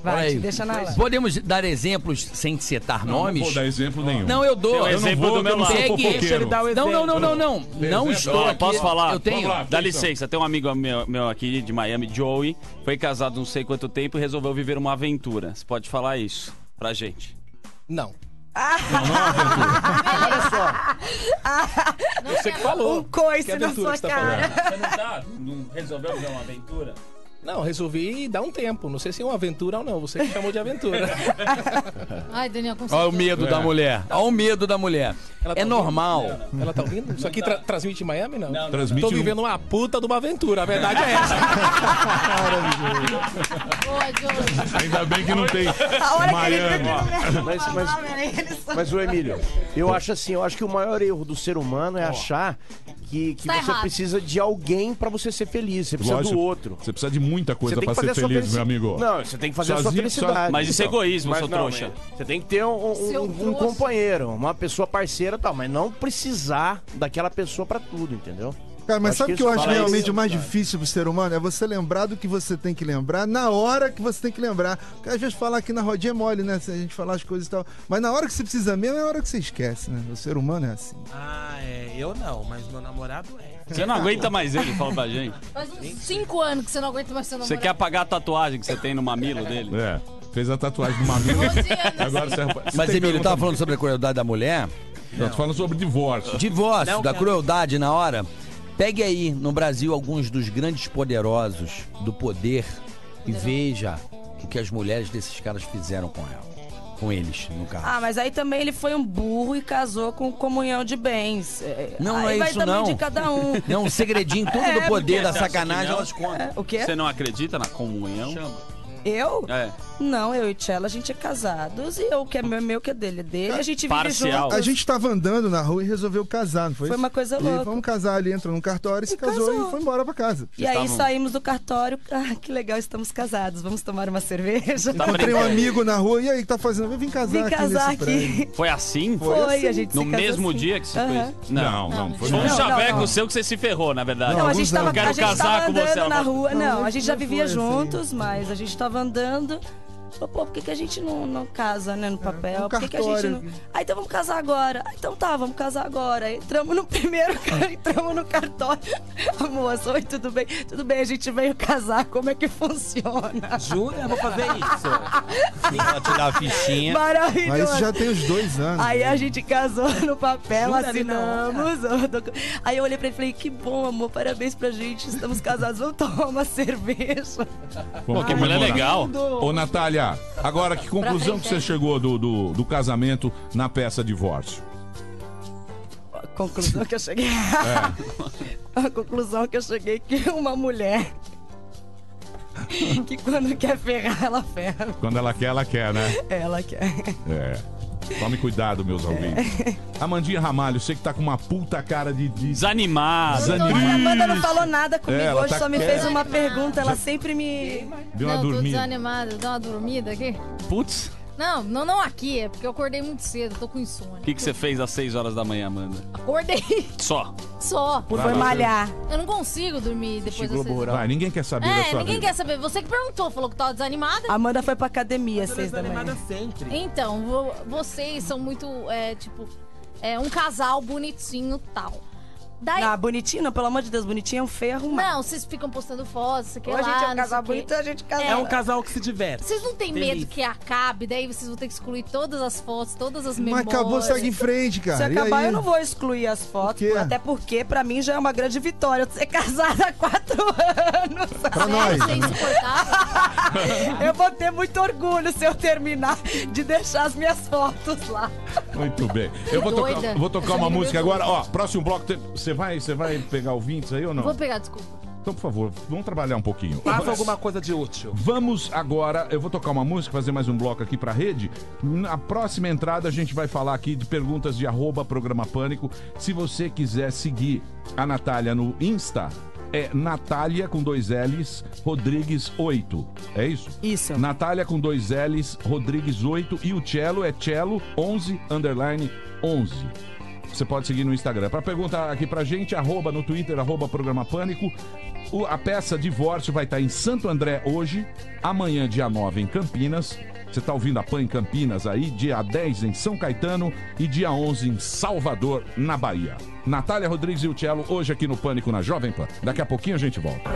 Vai, deixa na lá. Podemos dar exemplos sem citar Não, nomes? Não vou dar exemplo nenhum. Não, eu dou. Eu exemplo não vou, do meu lado. Pegue, fofoqueiro. deixa ele dar o Não, não, não, não, não. Não estou aqui. posso falar? Eu tenho. Dá licença, tem um amigo meu, meu aqui de Miami, Joey, foi casado não sei quanto tempo e resolveu viver uma aventura. Você pode falar isso pra gente? Não. Não, não é uma aventura. Olha só. Você que falou. Um coice Que na sua tá cara. Você não tá? Não resolveu viver uma aventura? Não, resolvi dar um tempo. Não sei se é uma aventura ou não. Você que chamou de aventura. (laughs) Ai, Daniel, com Olha o medo É. da mulher. Olha o medo da mulher. Ela tá É normal. ouvindo? Ela tá ouvindo? Isso aqui tra- transmite em Miami, não? Não, não. Transmite Tô vivendo uma puta de uma aventura. A verdade é essa. Boa. Ainda bem que não tem Miami. Mas, mas, ele só... mas o Emílio, eu acho assim, eu acho que o maior erro do ser humano é achar que, que Tá você errado. precisa de alguém pra você ser feliz. Você precisa Lógico. do outro. Você precisa de muita coisa que ser feliz, meu amigo. Não, você tem que fazer a sua Sozinho, felicidade. só- Mas isso é Então, egoísmo, mas seu não, trouxa. né? Você tem que ter um, um- um trouxa. companheiro, uma pessoa parceira e tal, mas não precisar daquela pessoa pra tudo, entendeu? Cara, mas Acho sabe o que eu acho realmente isso, o mais cara. difícil pro ser humano? É você lembrar do que você tem que lembrar na hora que você tem que lembrar. Porque às vezes falar aqui na rodinha é mole, né? Se a gente falar as coisas e tal. Mas na hora que você precisa mesmo, é a hora que você esquece, né? O ser humano é assim. Ah, é. Eu não, mas meu namorado é. Você não aguenta mais ele, fala pra gente. Faz uns 5 anos que você não aguenta mais seu Você namorado. quer apagar a tatuagem que você tem no mamilo dele? É, fez a tatuagem do mamilo. Agora você... Mas, Emílio, tava falando sobre a crueldade da mulher? Não, tô falando sobre divórcio. Divórcio, Não, da cara. crueldade na hora. Pegue aí no Brasil alguns dos grandes poderosos do poder e veja o que as mulheres desses caras fizeram com ela. Com eles, no caso. Ah, mas aí também ele foi um burro e casou com comunhão de bens. É, Não, aí não é vai isso também não. de cada um. (laughs) Não, o segredinho todo (laughs) É, do poder, da sacanagem, elas contam. É, o quê? Você não acredita na comunhão? Eu? É. Não, eu e Tchela, a gente é casados e eu que é meu, é meu que é dele, é dele. A gente vive Parcial. juntos. A gente tava andando na rua e resolveu casar, não foi? Foi isso? uma coisa E louca. vamos casar ali, entrou num cartório, se E casou, casou. e foi embora pra casa. E aí estavam- saímos do cartório. (laughs) Ah, que legal, estamos casados. Vamos tomar uma cerveja. Tá Encontrei um brincando. amigo na rua, e aí, o que tá fazendo? Vim casar Vim aqui casar nesse prédio. aqui. Foi assim? Foi, a gente No se casou mesmo assim. dia que você Aham. fez? Não, não, foi Foi um Não, chaveco não, não. seu que você se ferrou, na verdade. Não, a alguns gente tava, anos. Quero a gente casar tava com você, andando ela na rua. Não, Não, não a gente já foi vivia assim. juntos, mas a gente tava andando. Falou, Pô, por que, que a gente não, não casa, né, no papel? um por que, que a gente não. cartório. Ah, então vamos casar agora. Ah, então tá, vamos casar agora. Aí Entramos no (laughs) primeiro, (laughs) entramos no cartório. (laughs) A moça, oi, tudo bem? Tudo bem, a gente veio casar, como é que funciona? Jura? Vou fazer isso. Te dá a fichinha. Maravilhoso. Mas isso já tem uns dois anos. Aí né? a gente casou no papel, Jura, assinamos. Aí eu olhei pra ele e falei, que bom, amor, parabéns pra gente, estamos casados, vamos tomar uma cerveja. Vamos que mulher legal. Ô, Natália, agora que conclusão que você chegou do, do, do casamento na peça Divórcio? A conclusão que eu cheguei. É. (laughs) A conclusão que eu cheguei é que uma mulher que quando quer ferrar, ela ferra. Quando ela quer, ela quer, né? Ela quer. É. Tome cuidado, meus ouvintes. (laughs) Amandinha Ramalho, você que tá com uma puta cara de. de... Desanimado. Desanimado. A Amanda não falou nada comigo É, hoje, tá só me quieta. fez uma pergunta. Ela sempre me. Deu uma não, tô dormida. desanimada, dá uma dormida aqui. Putz, Não, não, não aqui, é porque eu acordei muito cedo, tô com o insônia. que, que você fez às 6 horas da manhã, Amanda? Acordei (laughs) Só. só. Foi malhar. Eu não consigo dormir depois das seis. Vai, ninguém quer saber da É, sua ninguém vida. quer saber. Você que perguntou, falou que tava desanimada. Amanda foi pra academia às seis da Desanimada manhã. sempre. Então, vo- vocês são muito, é, tipo, é um casal bonitinho tal. Daí, Ah, bonitinho, não, pelo amor de Deus, bonitinho é um feio arrumado. não, vocês ficam postando fotos, você quer Ou a gente lá, é um casal sei bonito, a gente casa. É um casal que se diverte. Vocês não têm Feliz. medo que acabe, daí vocês vão ter que excluir todas as fotos, todas as Mas memórias. acabou, segue em frente, cara. Se E acabar, aí? eu não vou excluir as fotos, quê? até porque pra mim já é uma grande vitória eu ser (laughs) casada há quatro anos. Pra nós. É. (laughs) Eu vou ter muito orgulho se eu terminar de deixar as minhas fotos lá. Muito bem. Eu vou tocar, vou tocar uma música é agora. Ó, próximo bloco. tem- Você vai, você vai pegar ouvintes aí ou não? Vou pegar, desculpa. Então, por favor, vamos trabalhar um pouquinho. Faça alguma coisa de útil. Vamos agora, eu vou tocar uma música, fazer mais um bloco aqui pra rede. Na próxima entrada a gente vai falar aqui de perguntas de arroba programa Pânico. Se você quiser seguir a Natália no Insta, é Natália com dois L's, Rodrigues 8. É isso? Isso. Natália com dois L's, Rodrigues 8 e o Cello é Cello 11 underline 11. Você pode seguir no Instagram. Para perguntar aqui pra gente, arroba no Twitter, arroba programa Pânico. O- a peça Divórcio vai estar em Santo André hoje, amanhã, dia 9, em Campinas. Você tá ouvindo a PAN em Campinas aí, dia 10 em São Caetano e dia 11 em Salvador, na Bahia. Natália Rodrigues e o Cello, hoje aqui no Pânico na Jovem Pan. Daqui a pouquinho a gente volta.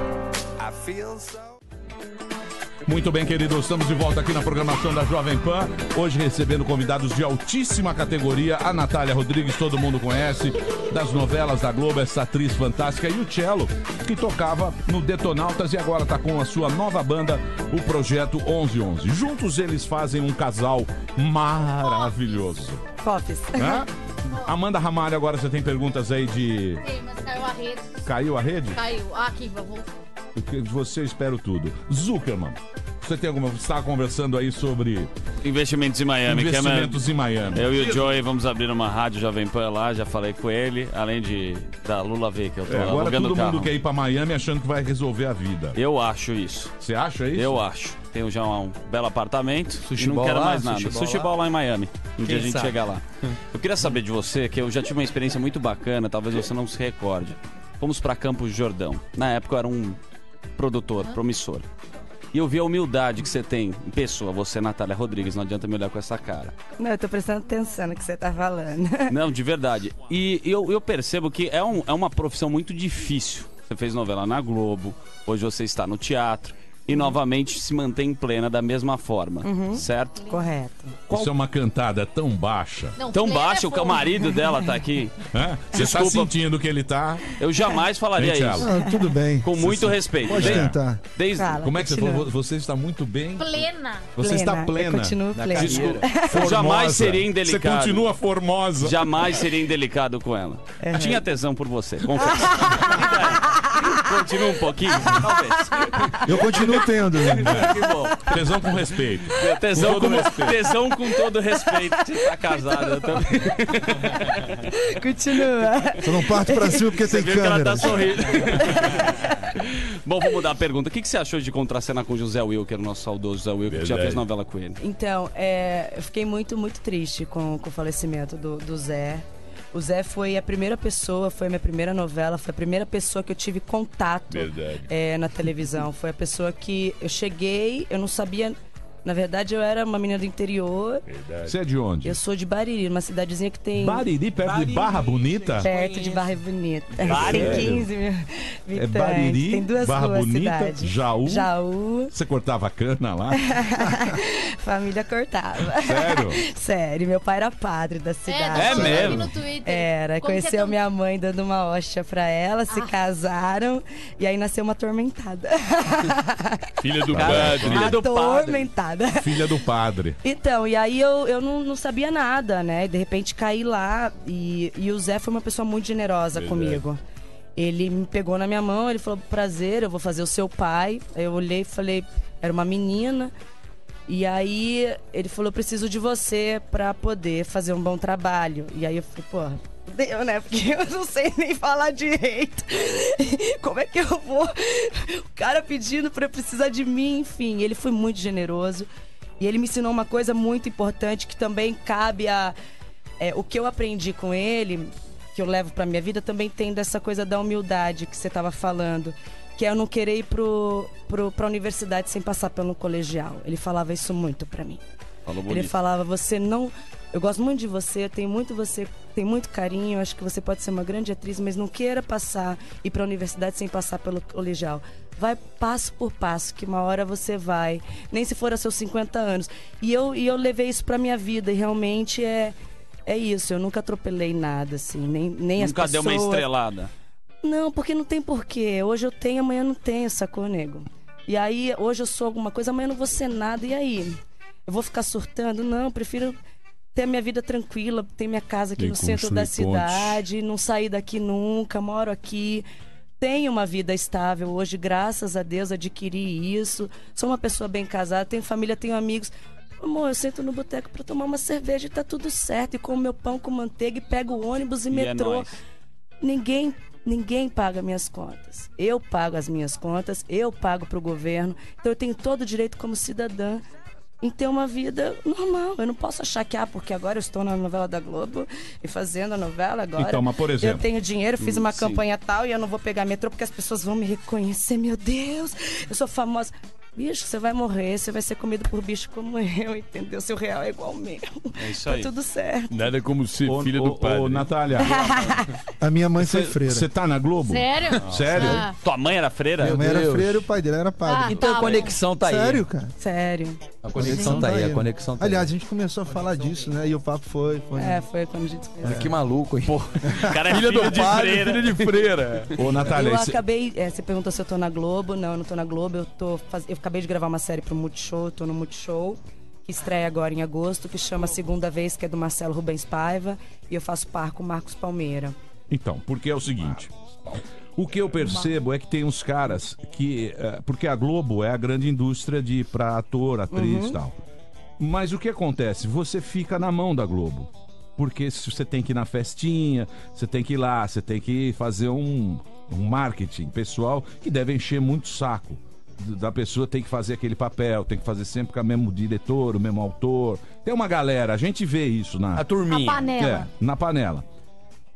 Muito bem, queridos, estamos de volta aqui na programação da Jovem Pan. Hoje recebendo convidados de altíssima categoria. A Natália Rodrigues, todo mundo conhece, das novelas da Globo, essa atriz fantástica. E o Cello, que tocava no Detonautas e agora está com a sua nova banda, o Projeto 1111. Juntos eles fazem um casal maravilhoso. Fofes. Né? Amanda Ramalho, agora você tem perguntas aí de. Ei, mas caiu a rede. Caiu a rede? Caiu. Ah, aqui. Porque de você eu espero tudo. Zuckerman, você Você tem alguma. Você estava conversando aí sobre Investimentos em Miami. que é minha- investimentos em Miami. Eu e o Joey vamos abrir uma rádio Jovem Pan lá, já falei com ele, além de da Lula V, que eu tô É, agora alugando todo carro. mundo quer ir pra Miami achando que vai resolver a vida. Eu acho isso. Você acha isso? Eu acho. Tenho já um belo apartamento Sushi e não quero lá? mais nada. Sushi Sushi, ball lá? lá em Miami. Um dia Quem a gente sabe? chega lá. Eu queria saber de você, que eu já tive uma experiência muito bacana, talvez você não se recorde. Fomos pra Campos Jordão. Na época eu era um produtor, promissor. E eu vi a humildade que você tem em pessoa, você, Natália Rodrigues, não adianta me olhar com essa cara. Não, eu tô prestando atenção no que você tá falando. (laughs) Não, de verdade. E eu, eu percebo que é, um- é uma profissão muito difícil. Você fez novela na Globo, hoje você está no teatro e novamente se mantém plena da mesma forma, Uhum. certo? Correto. Isso é uma cantada tão baixa. Não, Tão plena baixa, é o que o fogo. marido dela tá aqui. (laughs) Você Desculpa. tá sentindo que ele tá. Eu jamais falaria Thiago? isso. Ah, tudo bem. Com muito respeito. Pode Desde- tentar. Desde... Como é que você falou? Você está muito bem. Plena. Você está plena. Na Na Desculpa. carreira. Eu jamais seria indelicado. Você continua formosa. Jamais seria indelicado com ela. Tinha tesão por você, confesso. (laughs) Continua um pouquinho, (laughs) talvez. Eu continuo tendo. né? Que bom. Tesão com respeito. Tesão Com com, todo respeito. tesão com todo respeito. Você tá casado, eu também. (laughs) Continua. Só não parte pra cima porque Você tem que ela câmera. tá sorrindo. (laughs) Bom, vou mudar a pergunta. O que, que você achou de contracenar com o José Wilker, o nosso saudoso José Wilker, que já Verdade. fez novela com ele? Então, é, eu fiquei muito, muito triste com, com o falecimento do, do Zé. O Zé foi a primeira pessoa, foi a minha primeira novela, foi a primeira pessoa que eu tive contato é, na televisão. Foi a pessoa que eu cheguei, eu não sabia. Na verdade, eu era uma menina do interior. Você é de onde? Eu sou de Bariri, uma cidadezinha que tem. Bariri, perto de Barra Bonita? Perto de Barra Bonita. (laughs) Bariri. Tem 15 mil É habitantes. Bariri, Tem duas Barra ruas Bonita, cidade. Jaú. Jaú. Você cortava cana lá? (laughs) Família cortava. Sério? (laughs) Sério, meu pai era padre da cidade. É mesmo? no Twitter. Era, Como é conheceu tão- minha mãe dando uma hóstia pra ela, se casaram e aí nasceu uma atormentada. Filha do padre. filha do padre. atormentada. (laughs) Filha do padre. Então, e aí eu, eu não, não sabia nada, né? De repente caí lá e, e o Zé foi uma pessoa muito generosa Verdade. comigo. Ele me pegou na minha mão, ele falou, prazer, eu vou fazer o seu pai. Eu olhei e falei, era uma menina. E aí ele falou, preciso de você pra poder fazer um bom trabalho. E aí eu falei, porra, deu, né? Porque (laughs) eu não sei nem falar direito. (laughs) Como é que eu vou? O cara pedindo pra precisar de mim, enfim. Ele foi muito generoso. E ele me ensinou uma coisa muito importante que também cabe a. é, o que eu aprendi com ele, que eu levo pra minha vida, também tem dessa coisa da humildade que você tava falando. Que é eu não querer ir pro, pro, pra universidade sem passar pelo colegial. Ele falava isso muito pra mim. Falou Ele bonito. falava, você não. Eu gosto muito de você, eu tenho muito você, tem muito carinho, acho que você pode ser uma grande atriz, mas não queira passar, ir para a universidade sem passar pelo colegial. Vai passo por passo, que uma hora você vai, nem se for aos seus 50 anos. E eu, e eu levei isso pra minha vida, e realmente é, é isso, eu nunca atropelei nada, assim, nem, nem as Nunca deu pessoas. uma estrelada. Não, porque não tem porquê. Hoje eu tenho, amanhã não tenho, sacou, nego? E aí, hoje eu sou alguma coisa, amanhã eu não vou ser nada. E aí? Eu vou ficar surtando? Não, prefiro ter a minha vida tranquila, ter minha casa aqui E no centro da pontes. cidade, não sair daqui nunca, moro aqui. Tenho uma vida estável hoje, graças a Deus, adquiri isso. Sou uma pessoa bem casada, tenho família, tenho amigos. Amor, eu sento no boteco pra tomar uma cerveja e tá tudo certo. E como meu pão com manteiga e pego o ônibus e, E é metrô. nóis. Ninguém, ninguém paga minhas contas. Eu pago as minhas contas, eu pago pro governo. Então eu tenho todo o direito como cidadã em ter uma vida normal. Eu não posso achar que, ah, porque agora eu estou na novela da Globo e fazendo a novela agora. Então, mas por exemplo- Eu tenho dinheiro, fiz uma Sim. campanha tal e eu não vou pegar metrô porque as pessoas vão me reconhecer. Meu Deus, eu sou famosa. Bicho, você vai morrer, você vai ser comido por bicho como eu, entendeu? Seu real é igual ao meu. É isso Tá aí. tudo certo. Nada como ser Ô, filha ô, do padre. Ô, Natália. A minha mãe foi freira. Você tá na Globo? Sério? Sério? Ah. Tua mãe era freira? Minha mãe era Deus. freira e o pai dele era padre. Ah, Então tá a conexão tá aí. Sério, cara? Sério. A conexão tá aí, a conexão tá Aliás, a gente começou a falar disso, né? E o papo foi. foi É, foi quando a gente fez. aí. Que maluco, hein? O (laughs) cara é Filha filho do de padre, freira. filha de freira. (laughs) Ô, Natália, Eu esse- acabei. é, você perguntou se eu tô na Globo. Não, eu não tô na Globo. Eu, tô faz- eu acabei de gravar uma série pro Multishow, eu tô no Multishow, que estreia agora em agosto, que chama Segunda Vez, que é do Marcelo Rubens Paiva. E eu faço par com o Marcos Palmeira. Então, porque é o seguinte: O que eu percebo é que tem uns caras que. eh, porque a Globo é a grande indústria de pra ator, atriz e Uhum. tal. Mas o que acontece? Você fica na mão da Globo. Porque se você tem que ir na festinha, você tem que ir lá, você tem que fazer um, um marketing pessoal que deve encher muito o saco. Da pessoa tem que fazer aquele papel, tem que fazer sempre com o mesmo diretor, o mesmo autor. Tem uma galera, a gente vê isso na. A turminha. A panela. É, na panela.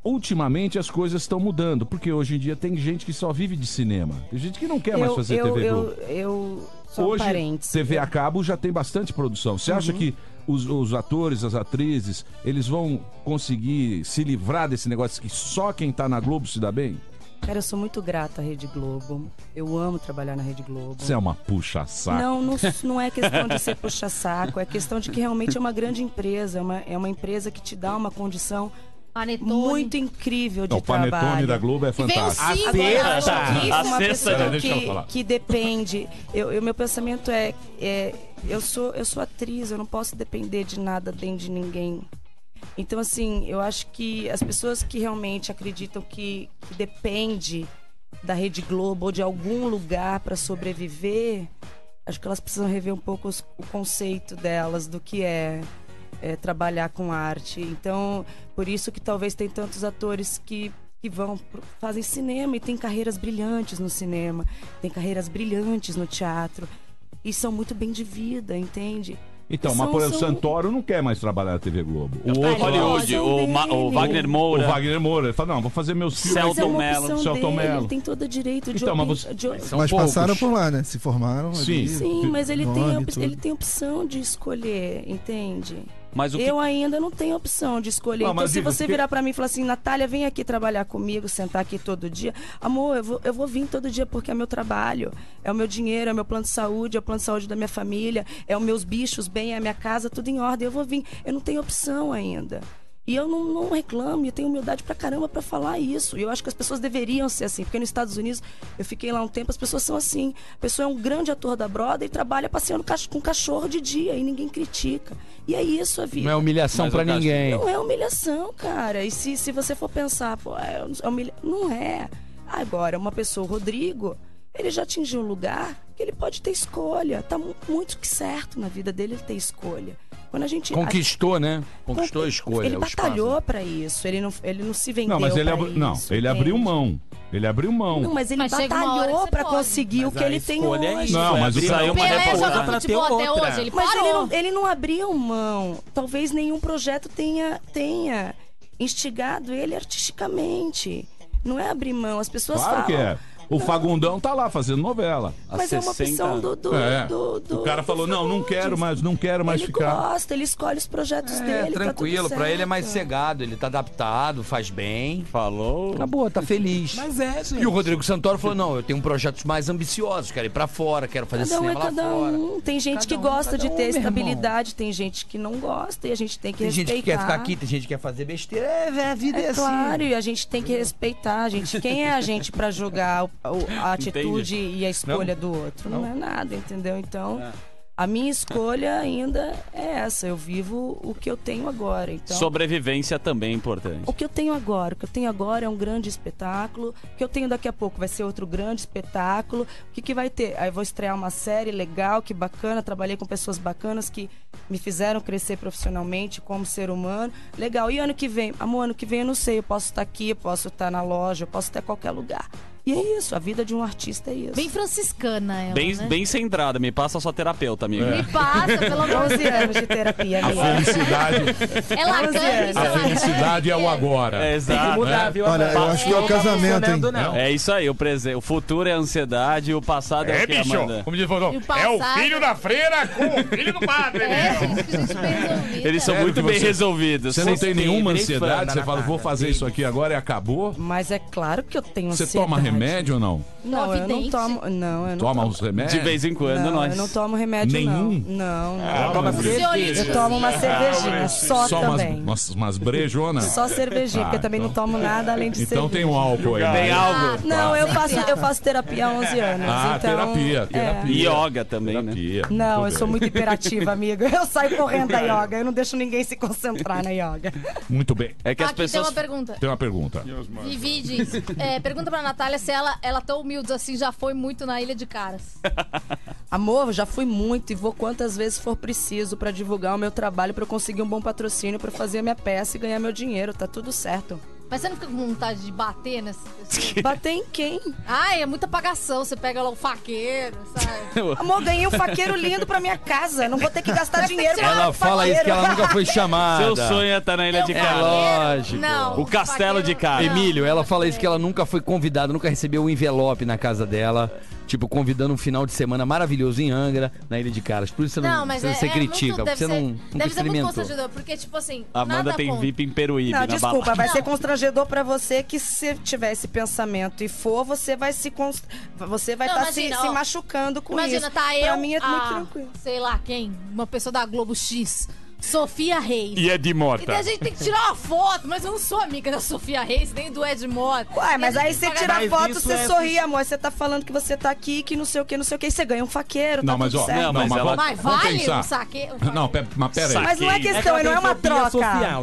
Ultimamente as coisas estão mudando, porque hoje em dia tem gente que só vive de cinema. Tem gente que não quer mais eu, fazer eu, TV eu, Globo. eu, só um Hoje, parênteses. TV a cabo já tem bastante produção. Você acha Uhum. que os, os atores, as atrizes, eles vão conseguir se livrar desse negócio que só quem tá na Globo se dá bem? Cara, eu sou muito grata à Rede Globo. Eu amo trabalhar na Rede Globo. Você é uma puxa-saco. Não, não, (laughs) não é questão de ser puxa-saco, é questão de que realmente é uma grande empresa, é uma, é uma empresa que te dá uma condição muito incrível de Não, o panetone trabalho. da Globo é E vem o fantástico. cinco, A agora, cesta. A cesta, pessoa deixa eu que, falar. que depende. Eu, eu- meu pensamento é, é eu sou eu sou atriz, eu não posso depender de nada nem de ninguém. Então assim, eu acho que as pessoas que realmente acreditam que, que depende da Rede Globo ou de algum lugar para sobreviver, acho que elas precisam rever um pouco os- o conceito delas do que é, é, trabalhar com arte. Então, por isso que talvez tem tantos atores que que vão fazem cinema e tem carreiras brilhantes no cinema, tem carreiras brilhantes no teatro e são muito bem de vida, entende? Então, mas por exemplo, o Santoro não quer mais trabalhar na TV Globo. O É Hollywood, lá- o Ma- o Wagner Moura. O Wagner Moura. Ele fala, não, vou fazer meus filmes. Mas é opção Celton Mello. Ele tem todo o direito de Então, mas você- de- Mas passaram por lá, né? Se formaram. Sim. ali, Sim, mas ele tem, ele tem opção de escolher, entende? Mas o que- Eu ainda não tenho opção de escolher. Não, então, se você porque- virar pra mim e falar assim, Natália, vem aqui trabalhar comigo, sentar aqui todo dia. Amor, eu vou, eu vou vir todo dia porque é meu trabalho, é o meu dinheiro, é o meu plano de saúde, é o plano de saúde da minha família, é os meus bichos bem, é a minha casa, tudo em ordem. Eu vou vir. Eu não tenho opção ainda. E eu não, não reclamo, eu tenho humildade pra caramba pra falar isso. E eu acho que as pessoas deveriam ser assim, porque nos Estados Unidos, eu fiquei lá um tempo, as pessoas são assim. A pessoa é um grande ator da broda e trabalha passeando com cachorro de dia e ninguém critica. E é isso a vida. Não é humilhação Cássio, ninguém. Não é humilhação, cara. E se, se você for pensar, pô, é é humilha... não é. Agora, uma pessoa, o Rodrigo, ele já atingiu um lugar que ele pode ter escolha. Tá mu- muito que certo na vida dele ele ter escolha. Quando a gente Conquistou, né? Conquistou a escolha. Ele o batalhou pra isso. Ele não, ele não se vendeu Não, mas ele, abri- não, isso, ele entende? abriu mão. Ele abriu mão. Não, mas ele Mas que batalhou pode. conseguir o Mas que a ele tem escolha é hoje. isso, Não, é mas o Pelé mão de uma coisa não pra ter até outra. hoje, ele Mas ele não, ele não abriu mão. Talvez nenhum projeto tenha, tenha instigado ele artisticamente. Não é abrir mão. As pessoas Claro falam. que é. O Fagundão tá lá fazendo novela. Mas é uma opção do. do, É. do- do- o cara falou, não, não quero mais, não quero mais ele ficar. gosta, ele escolhe os projetos É, dele. tá tranquilo, tudo pra ele é mais cegado, ele tá adaptado, faz bem. Falou. Acabou, tá feliz. Mas é, gente. E o Rodrigo Santoro falou: não, eu tenho projetos mais ambiciosos, quero ir pra fora, quero fazer Cada um é cinema lá cada fora. um. Tem gente Cada que um, gosta cada de um, ter meu irmão. estabilidade, tem gente que não gosta e a gente tem que Tem gente respeitar. que quer ficar aqui, tem gente que quer fazer besteira. É, a vida é, É assim. claro, e a gente tem que respeitar. A gente, quem é a gente pra julgar o- o- a (laughs) atitude e a escolha do outro? Não. é nada, entendeu? Então, a minha escolha ainda é essa. Eu vivo o que eu tenho agora. Então, Sobrevivência também é importante. o que eu tenho agora, o que eu tenho agora é um grande espetáculo. O que eu tenho daqui a pouco vai ser outro grande espetáculo. O que, que vai ter? Aí vou estrear uma série legal, que bacana. Trabalhei com pessoas bacanas que me fizeram crescer profissionalmente como ser humano. Legal. E ano que vem? Amor, ano que vem eu não sei. Eu posso estar aqui, eu posso estar na loja, eu posso estar em qualquer lugar. E é isso, a vida de um artista é isso. Bem franciscana ela, Bem, né? bem centrada, me passa a sua terapeuta, amiga. Me passa, pelo amor de 11 anos de terapia, A amiga. felicidade, É lacana, isso a é lacana. felicidade é o agora. É, exato. mudar, né? viu, Olha, eu acho que é o casamento, hein? É isso aí, o, prese... o futuro é a ansiedade e o passado é, É, o que, bicho, Amanda? como diz o Fodão, E o é o passado- filho da freira com o filho do padre. É, resolvida. Eles são Sério muito que bem você- resolvidos. Você não tem nenhuma ansiedade? Você fala, vou fazer isso aqui agora e acabou? Mas é claro que eu tenho Você ansiedade. toma remédio ou não? Não, eu não tomo. Não, eu não Toma tomo. uns remédios? De vez em quando, não, nós. eu não tomo remédio, Nenhum? não. Não, Ah, não. toma cerveja. Eu tomo uma cervejinha, só, Só umas, também. umas, umas brejonas? Só cervejinha, Ah, porque eu também então- não tomo nada além de Então cerveja. tem um álcool aí. Tem né? algo? Não, eu faço, eu faço terapia há 11 anos. Ah, então, terapia, é. terapia. Yoga também, né? Terapia. Não, Muito eu sou bem. muito hiperativa, (laughs) amigo. Eu saio correndo da yoga. Eu não deixo ninguém se concentrar na yoga. Muito bem. É que as Aqui tem pessoas. uma pergunta. Tem uma pergunta. Vivi diz, é, pergunta pra Natália se Marcela, ela tão humilde assim, já foi muito na Ilha de Caras. (laughs) Amor, já fui muito e vou quantas vezes for preciso pra divulgar o meu trabalho, eu conseguir um bom patrocínio, pra fazer a minha peça e ganhar meu dinheiro. Tá tudo certo. Mas você não fica com vontade de bater nessas pessoas? (laughs) Bater em quem? Ai, é muita pagação. Você pega lá o faqueiro, sabe? (laughs) Amor, ganhei um faqueiro lindo pra minha casa. Não vou ter que gastar dinheiro pra Ela um fala isso que ela faqueiro. nunca foi (laughs) chamada. Seu sonho é estar na Ilha de É Caras. lógico. Não, O castelo de Caras. Emílio, ela fala isso que ela nunca foi convidada, nunca recebeu um envelope na casa dela. Tipo, convidando um final de semana maravilhoso em Angra, na Ilha de Caras. Por isso você não, Não, mas você, é, você é critica, muito, deve você ser, não, Deve ser muito experimentou. constrangedor, porque, tipo assim, Amanda nada tem. VIP em Peruíbe Não, na desculpa, balada. vai ser constrangedor pra você que se tiver esse pensamento e for, você vai se const... você vai Não, estar se, imagina, se ó, machucando com Imagina, isso. tá eu, pra mim é muito a, tranquilo. sei lá quem, uma pessoa da Globo X, Sofia Reis. E é de Mota. E daí a gente tem que tirar uma foto, mas eu não sou amiga da Sofia Reis, nem do Ed Mota. Ué, mas a aí você tira Mas foto, você é- sorri, amor. Você tá falando que você tá aqui, que não sei o que, não sei o que. E você ganha um faqueiro, tá Não, mas tudo ó, certo. não, mas, ela, Mas vamos vale pensar. um saque? Não, mas pera aí. Mas não é questão, não é uma troca.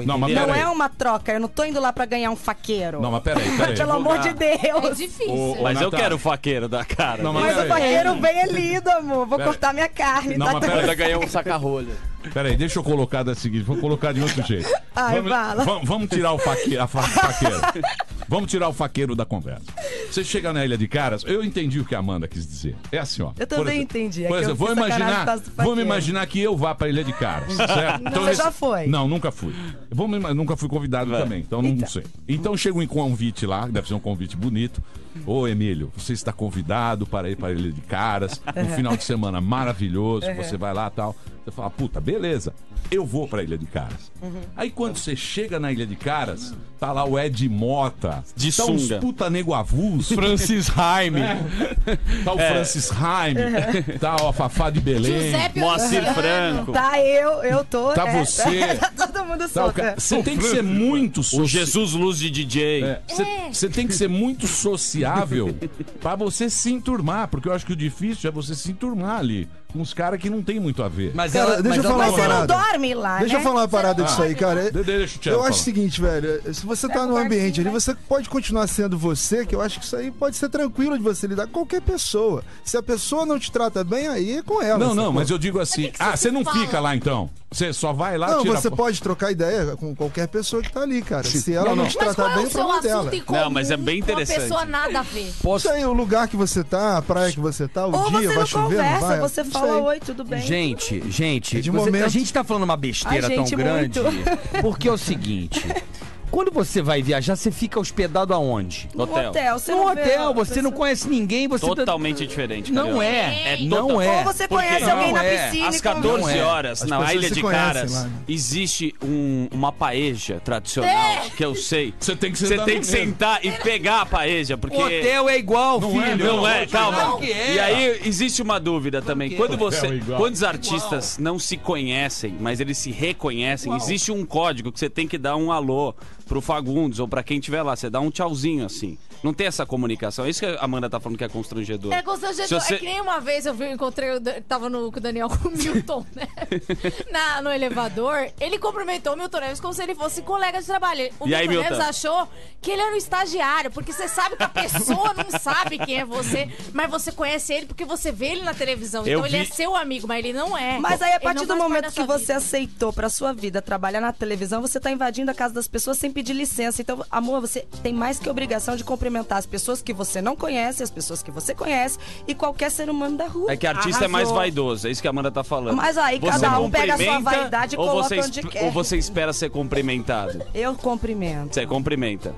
Não, mas Não pera é aí. uma troca. Eu não tô indo lá pra ganhar um faqueiro. Não, mas peraí, peraí. Pelo amor de Deus. É difícil. Ô, ô, Mas eu Natália. quero o faqueiro da cara. Não, Mas o faqueiro bem é lindo, amor. Vou Pera- cortar minha carne, Não, tá mas pera aí. Ganhou um saca-rolha. Peraí, deixa eu colocar da seguinte, vou colocar de outro jeito. (laughs) Ai, vamos, fala. vamos- vamos tirar o faque, a fa- faqueiro. vamos tirar o faqueiro da conversa. Você chega na Ilha de Caras, eu entendi o que a Amanda quis dizer. É assim, ó. Eu Por também exemplo- entendi, é Por exemplo, vou imaginar, vamos faqueiro. imaginar que eu vá pra Ilha de Caras, certo? (laughs) Não, você já foi. Não, nunca fui. Nunca fui convidado também, então não sei. Então chega um convite lá, deve ser um convite bonito. Ô, Emílio, você está convidado para ir para a Ilha de Caras, um final de semana maravilhoso, Uhum. você vai lá e tal. Você fala, puta, beleza, eu vou para a Ilha de Caras. Uhum. Aí quando você chega na Ilha de Caras, tá lá o Ed Mota, De tá uns puta nego avulso. Francis Haime. Tá o É. Francis Haime, Uhum. tá o Fafá de Belém. Giuseppe Moacir. Franco. Tá eu, eu tô. Tá é, você. (laughs) tá todo mundo Tá, solto. ca- Você tem que ser (laughs) muito O Jesus Luz de DJ. É, Você tem que ser muito sociável (laughs) pra você se enturmar, porque eu acho que o difícil é você se enturmar ali com os caras que não tem muito a ver. Mas Cara, deixa eu falar Mas uma você não parada. dorme lá, Deixa né? eu falar uma parada disso aí, cara. De- deixa o Thiago Eu acho o seguinte, velho. Se você tá no ambiente ali, você pode continuar sendo você, que eu acho que isso aí pode ser tranquilo de você lidar com qualquer pessoa. Se a pessoa não te trata bem, aí é com ela. Não, não, sacou? mas eu digo assim, ah, você não fica lá então. Você só vai lá, Não, tira você fo- pode trocar ideia com qualquer pessoa que tá ali, cara. Se ela Não, não, não. te Mas tratar é bem, o é seu problema dela. Não, mas é bem interessante. pessoa nada a ver? Isso aí, o lugar que você tá, a praia que você tá, o Ou dia, você vai não chover, não conversa, vai? você fala sei. oi, tudo bem. Gente, gente, É de você- momento. a gente tá falando uma besteira Ai, tão grande. muito. Porque é o seguinte. (laughs) Quando você vai viajar, você fica hospedado aonde? No Hotel. hotel, você no não hotel, você não conhece ninguém, você Totalmente diferente. Não Carioca. é, É não total- é. Ou você conhece alguém Não na é. piscina Às e 14 Não é. horas, As na Ilha de conhecem Caras, lá, existe um- uma paeja tradicional É. que eu sei. Você tem que Você sentar tem no que sentar e pegar a paeja, porque. O hotel é igual, Não é, filho. Não é, calma. É. E aí existe uma dúvida também. Quando você, é igual. quando os artistas não se conhecem, mas eles se reconhecem, existe um código que você tem que dar um alô pro Fagundes ou pra quem estiver lá. Você dá um tchauzinho assim. Não tem essa comunicação. É isso que a Amanda tá falando que é constrangedor. É constrangedor. Se você- É que nem uma vez eu vi, eu encontrei, Dan- tava no, com o Daniel com o Milton, (laughs) né? Na, no elevador. Ele cumprimentou o Milton Neves como se ele fosse colega de trabalho. O E aí, Milton Milton? Neves achou que ele era um estagiário, porque você sabe que a pessoa não sabe quem é você, mas você conhece ele porque você vê ele na televisão. Eu então ele é seu amigo, mas ele não é. Mas aí, a partir do momento que você vida. aceitou pra sua vida trabalhar na televisão, você tá invadindo a casa das pessoas sem pedir licença. Então, amor, você tem mais que obrigação de cumprimentar as pessoas que você não conhece, as pessoas que você conhece e qualquer ser humano da rua. É que artista é mais Arrasou. vaidoso, é isso que a Amanda tá falando. Mas aí Você cada um pega a sua vaidade e coloca você onde quer. Ou você espera ser cumprimentado? Eu cumprimento. Você cumprimenta.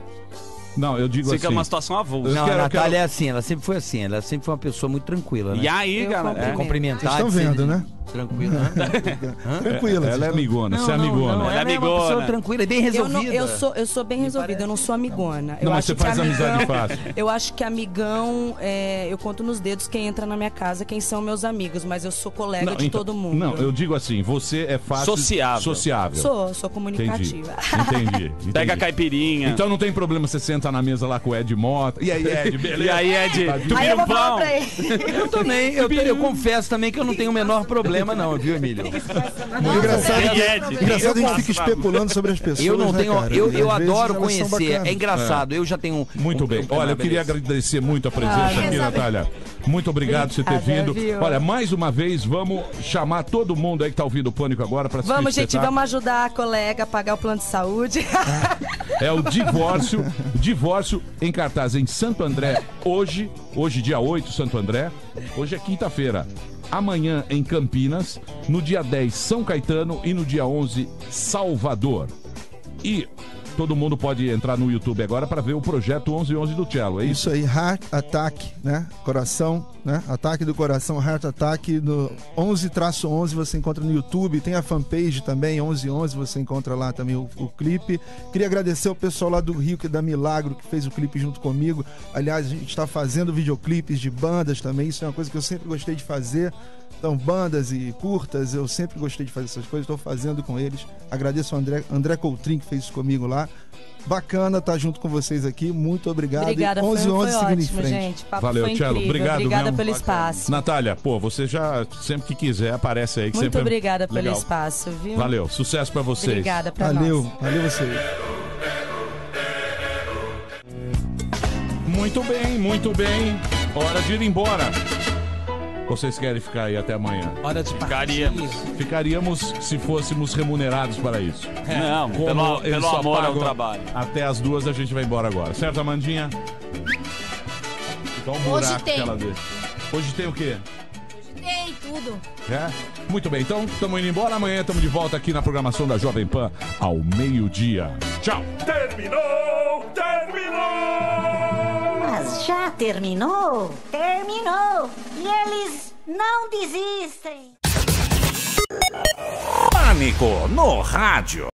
Não, eu digo Fica assim. uma situação avulsa. Não, quero- a eu quero- Natália é assim, ela sempre foi assim, ela sempre foi uma pessoa muito tranquila, né? E aí, Eu cumprimento. é. Cumprimentar. Vocês estão ser- vendo, né? Tranquila. né? (laughs) Tranquila. Ela é amigona, você é não, amigona. não, Ela é ela é uma amigona. pessoa tranquila e bem Eu, não- resolvida. eu sou, eu sou bem resolvida, eu não sou amigona. Eu Não, mas acho você que faz amizade amigão- fácil. Eu acho que amigão, é, eu conto nos dedos quem entra na minha casa, quem são meus amigos, mas eu sou colega de então- todo mundo. Não, eu digo assim, você é fácil. Sociável. Sociável. Sou, sou Entendi. comunicativa. Entendi. entendi. (laughs) Pega a caipirinha. Então não tem problema você senta na mesa lá com o Ed Mota. E aí, Ed, (laughs) beleza? E aí, Ed, tu Aí eu. Eu também, eu, eu confesso também que eu não tenho o menor problema não, viu, Emílio? engraçado, Não, que- não, engraçado a gente fica especulando sobre as pessoas. Eu não né, tenho. cara? eu eu adoro conhecer. É engraçado. Eu já tenho. Muito um- bem. um- Olha, eu queria agradecer muito a presença Ah, aqui. Natália. Muito obrigado por você ter vindo. viu? Olha, mais uma vez, vamos chamar todo mundo aí que tá ouvindo o Pânico agora para Vamos, gente, vamos ajudar a colega a pagar o plano de saúde. (laughs) É o divórcio, divórcio em cartaz em Santo André, hoje, hoje dia 8, Santo André. Hoje é quinta-feira. Amanhã em Campinas, no dia 10 São Caetano e no dia 11 Salvador. E todo mundo pode entrar no YouTube agora para ver o projeto 1111 do Cello, é isso? Isso aí, Heart Attack, né? Coração, né? Ataque do coração, Heart Attack no 11-11 você encontra no YouTube, tem a fanpage também, 1111, você encontra lá também o, o clipe. Queria agradecer ao pessoal lá do Rio, que é da Milagro, que fez o clipe junto comigo. Aliás, a gente está fazendo videoclipes de bandas também, isso é uma coisa que eu sempre gostei de fazer. Então, bandas e curtas, eu sempre gostei de fazer essas coisas, estou fazendo com eles. Agradeço ao André, André Coutrin, que fez isso comigo lá. Bacana estar junto com vocês aqui. Muito obrigado. Obrigada, e foi, 11 foi 11 seguindo em ótimo, frente. gente. Papo Valeu, foi Cello. incrível. Obrigado Obrigada mesmo. pelo espaço. Natália, pô, você já, sempre que quiser, aparece aí. Que Muito é obrigada pelo legal. espaço, viu? Valeu, sucesso pra vocês. Obrigada pra Valeu, nós. valeu vocês. Muito bem, muito bem. Hora de ir embora. Vocês querem ficar aí até amanhã? Hora de Ficaríamos. Ficaríamos se fôssemos remunerados para isso. Não, Como pelo- pelo amor ao trabalho. Até as duas a gente vai embora agora. Certo, Amandinha? Então um Hoje tem. que ela deixa. Hoje tem o quê? Tem tudo. É? Muito bem, então estamos indo embora. Amanhã estamos de volta aqui na programação da Jovem Pan ao meio-dia. Tchau! Terminou! Terminou! Mas já terminou? Terminou! E eles não desistem! Pânico no rádio.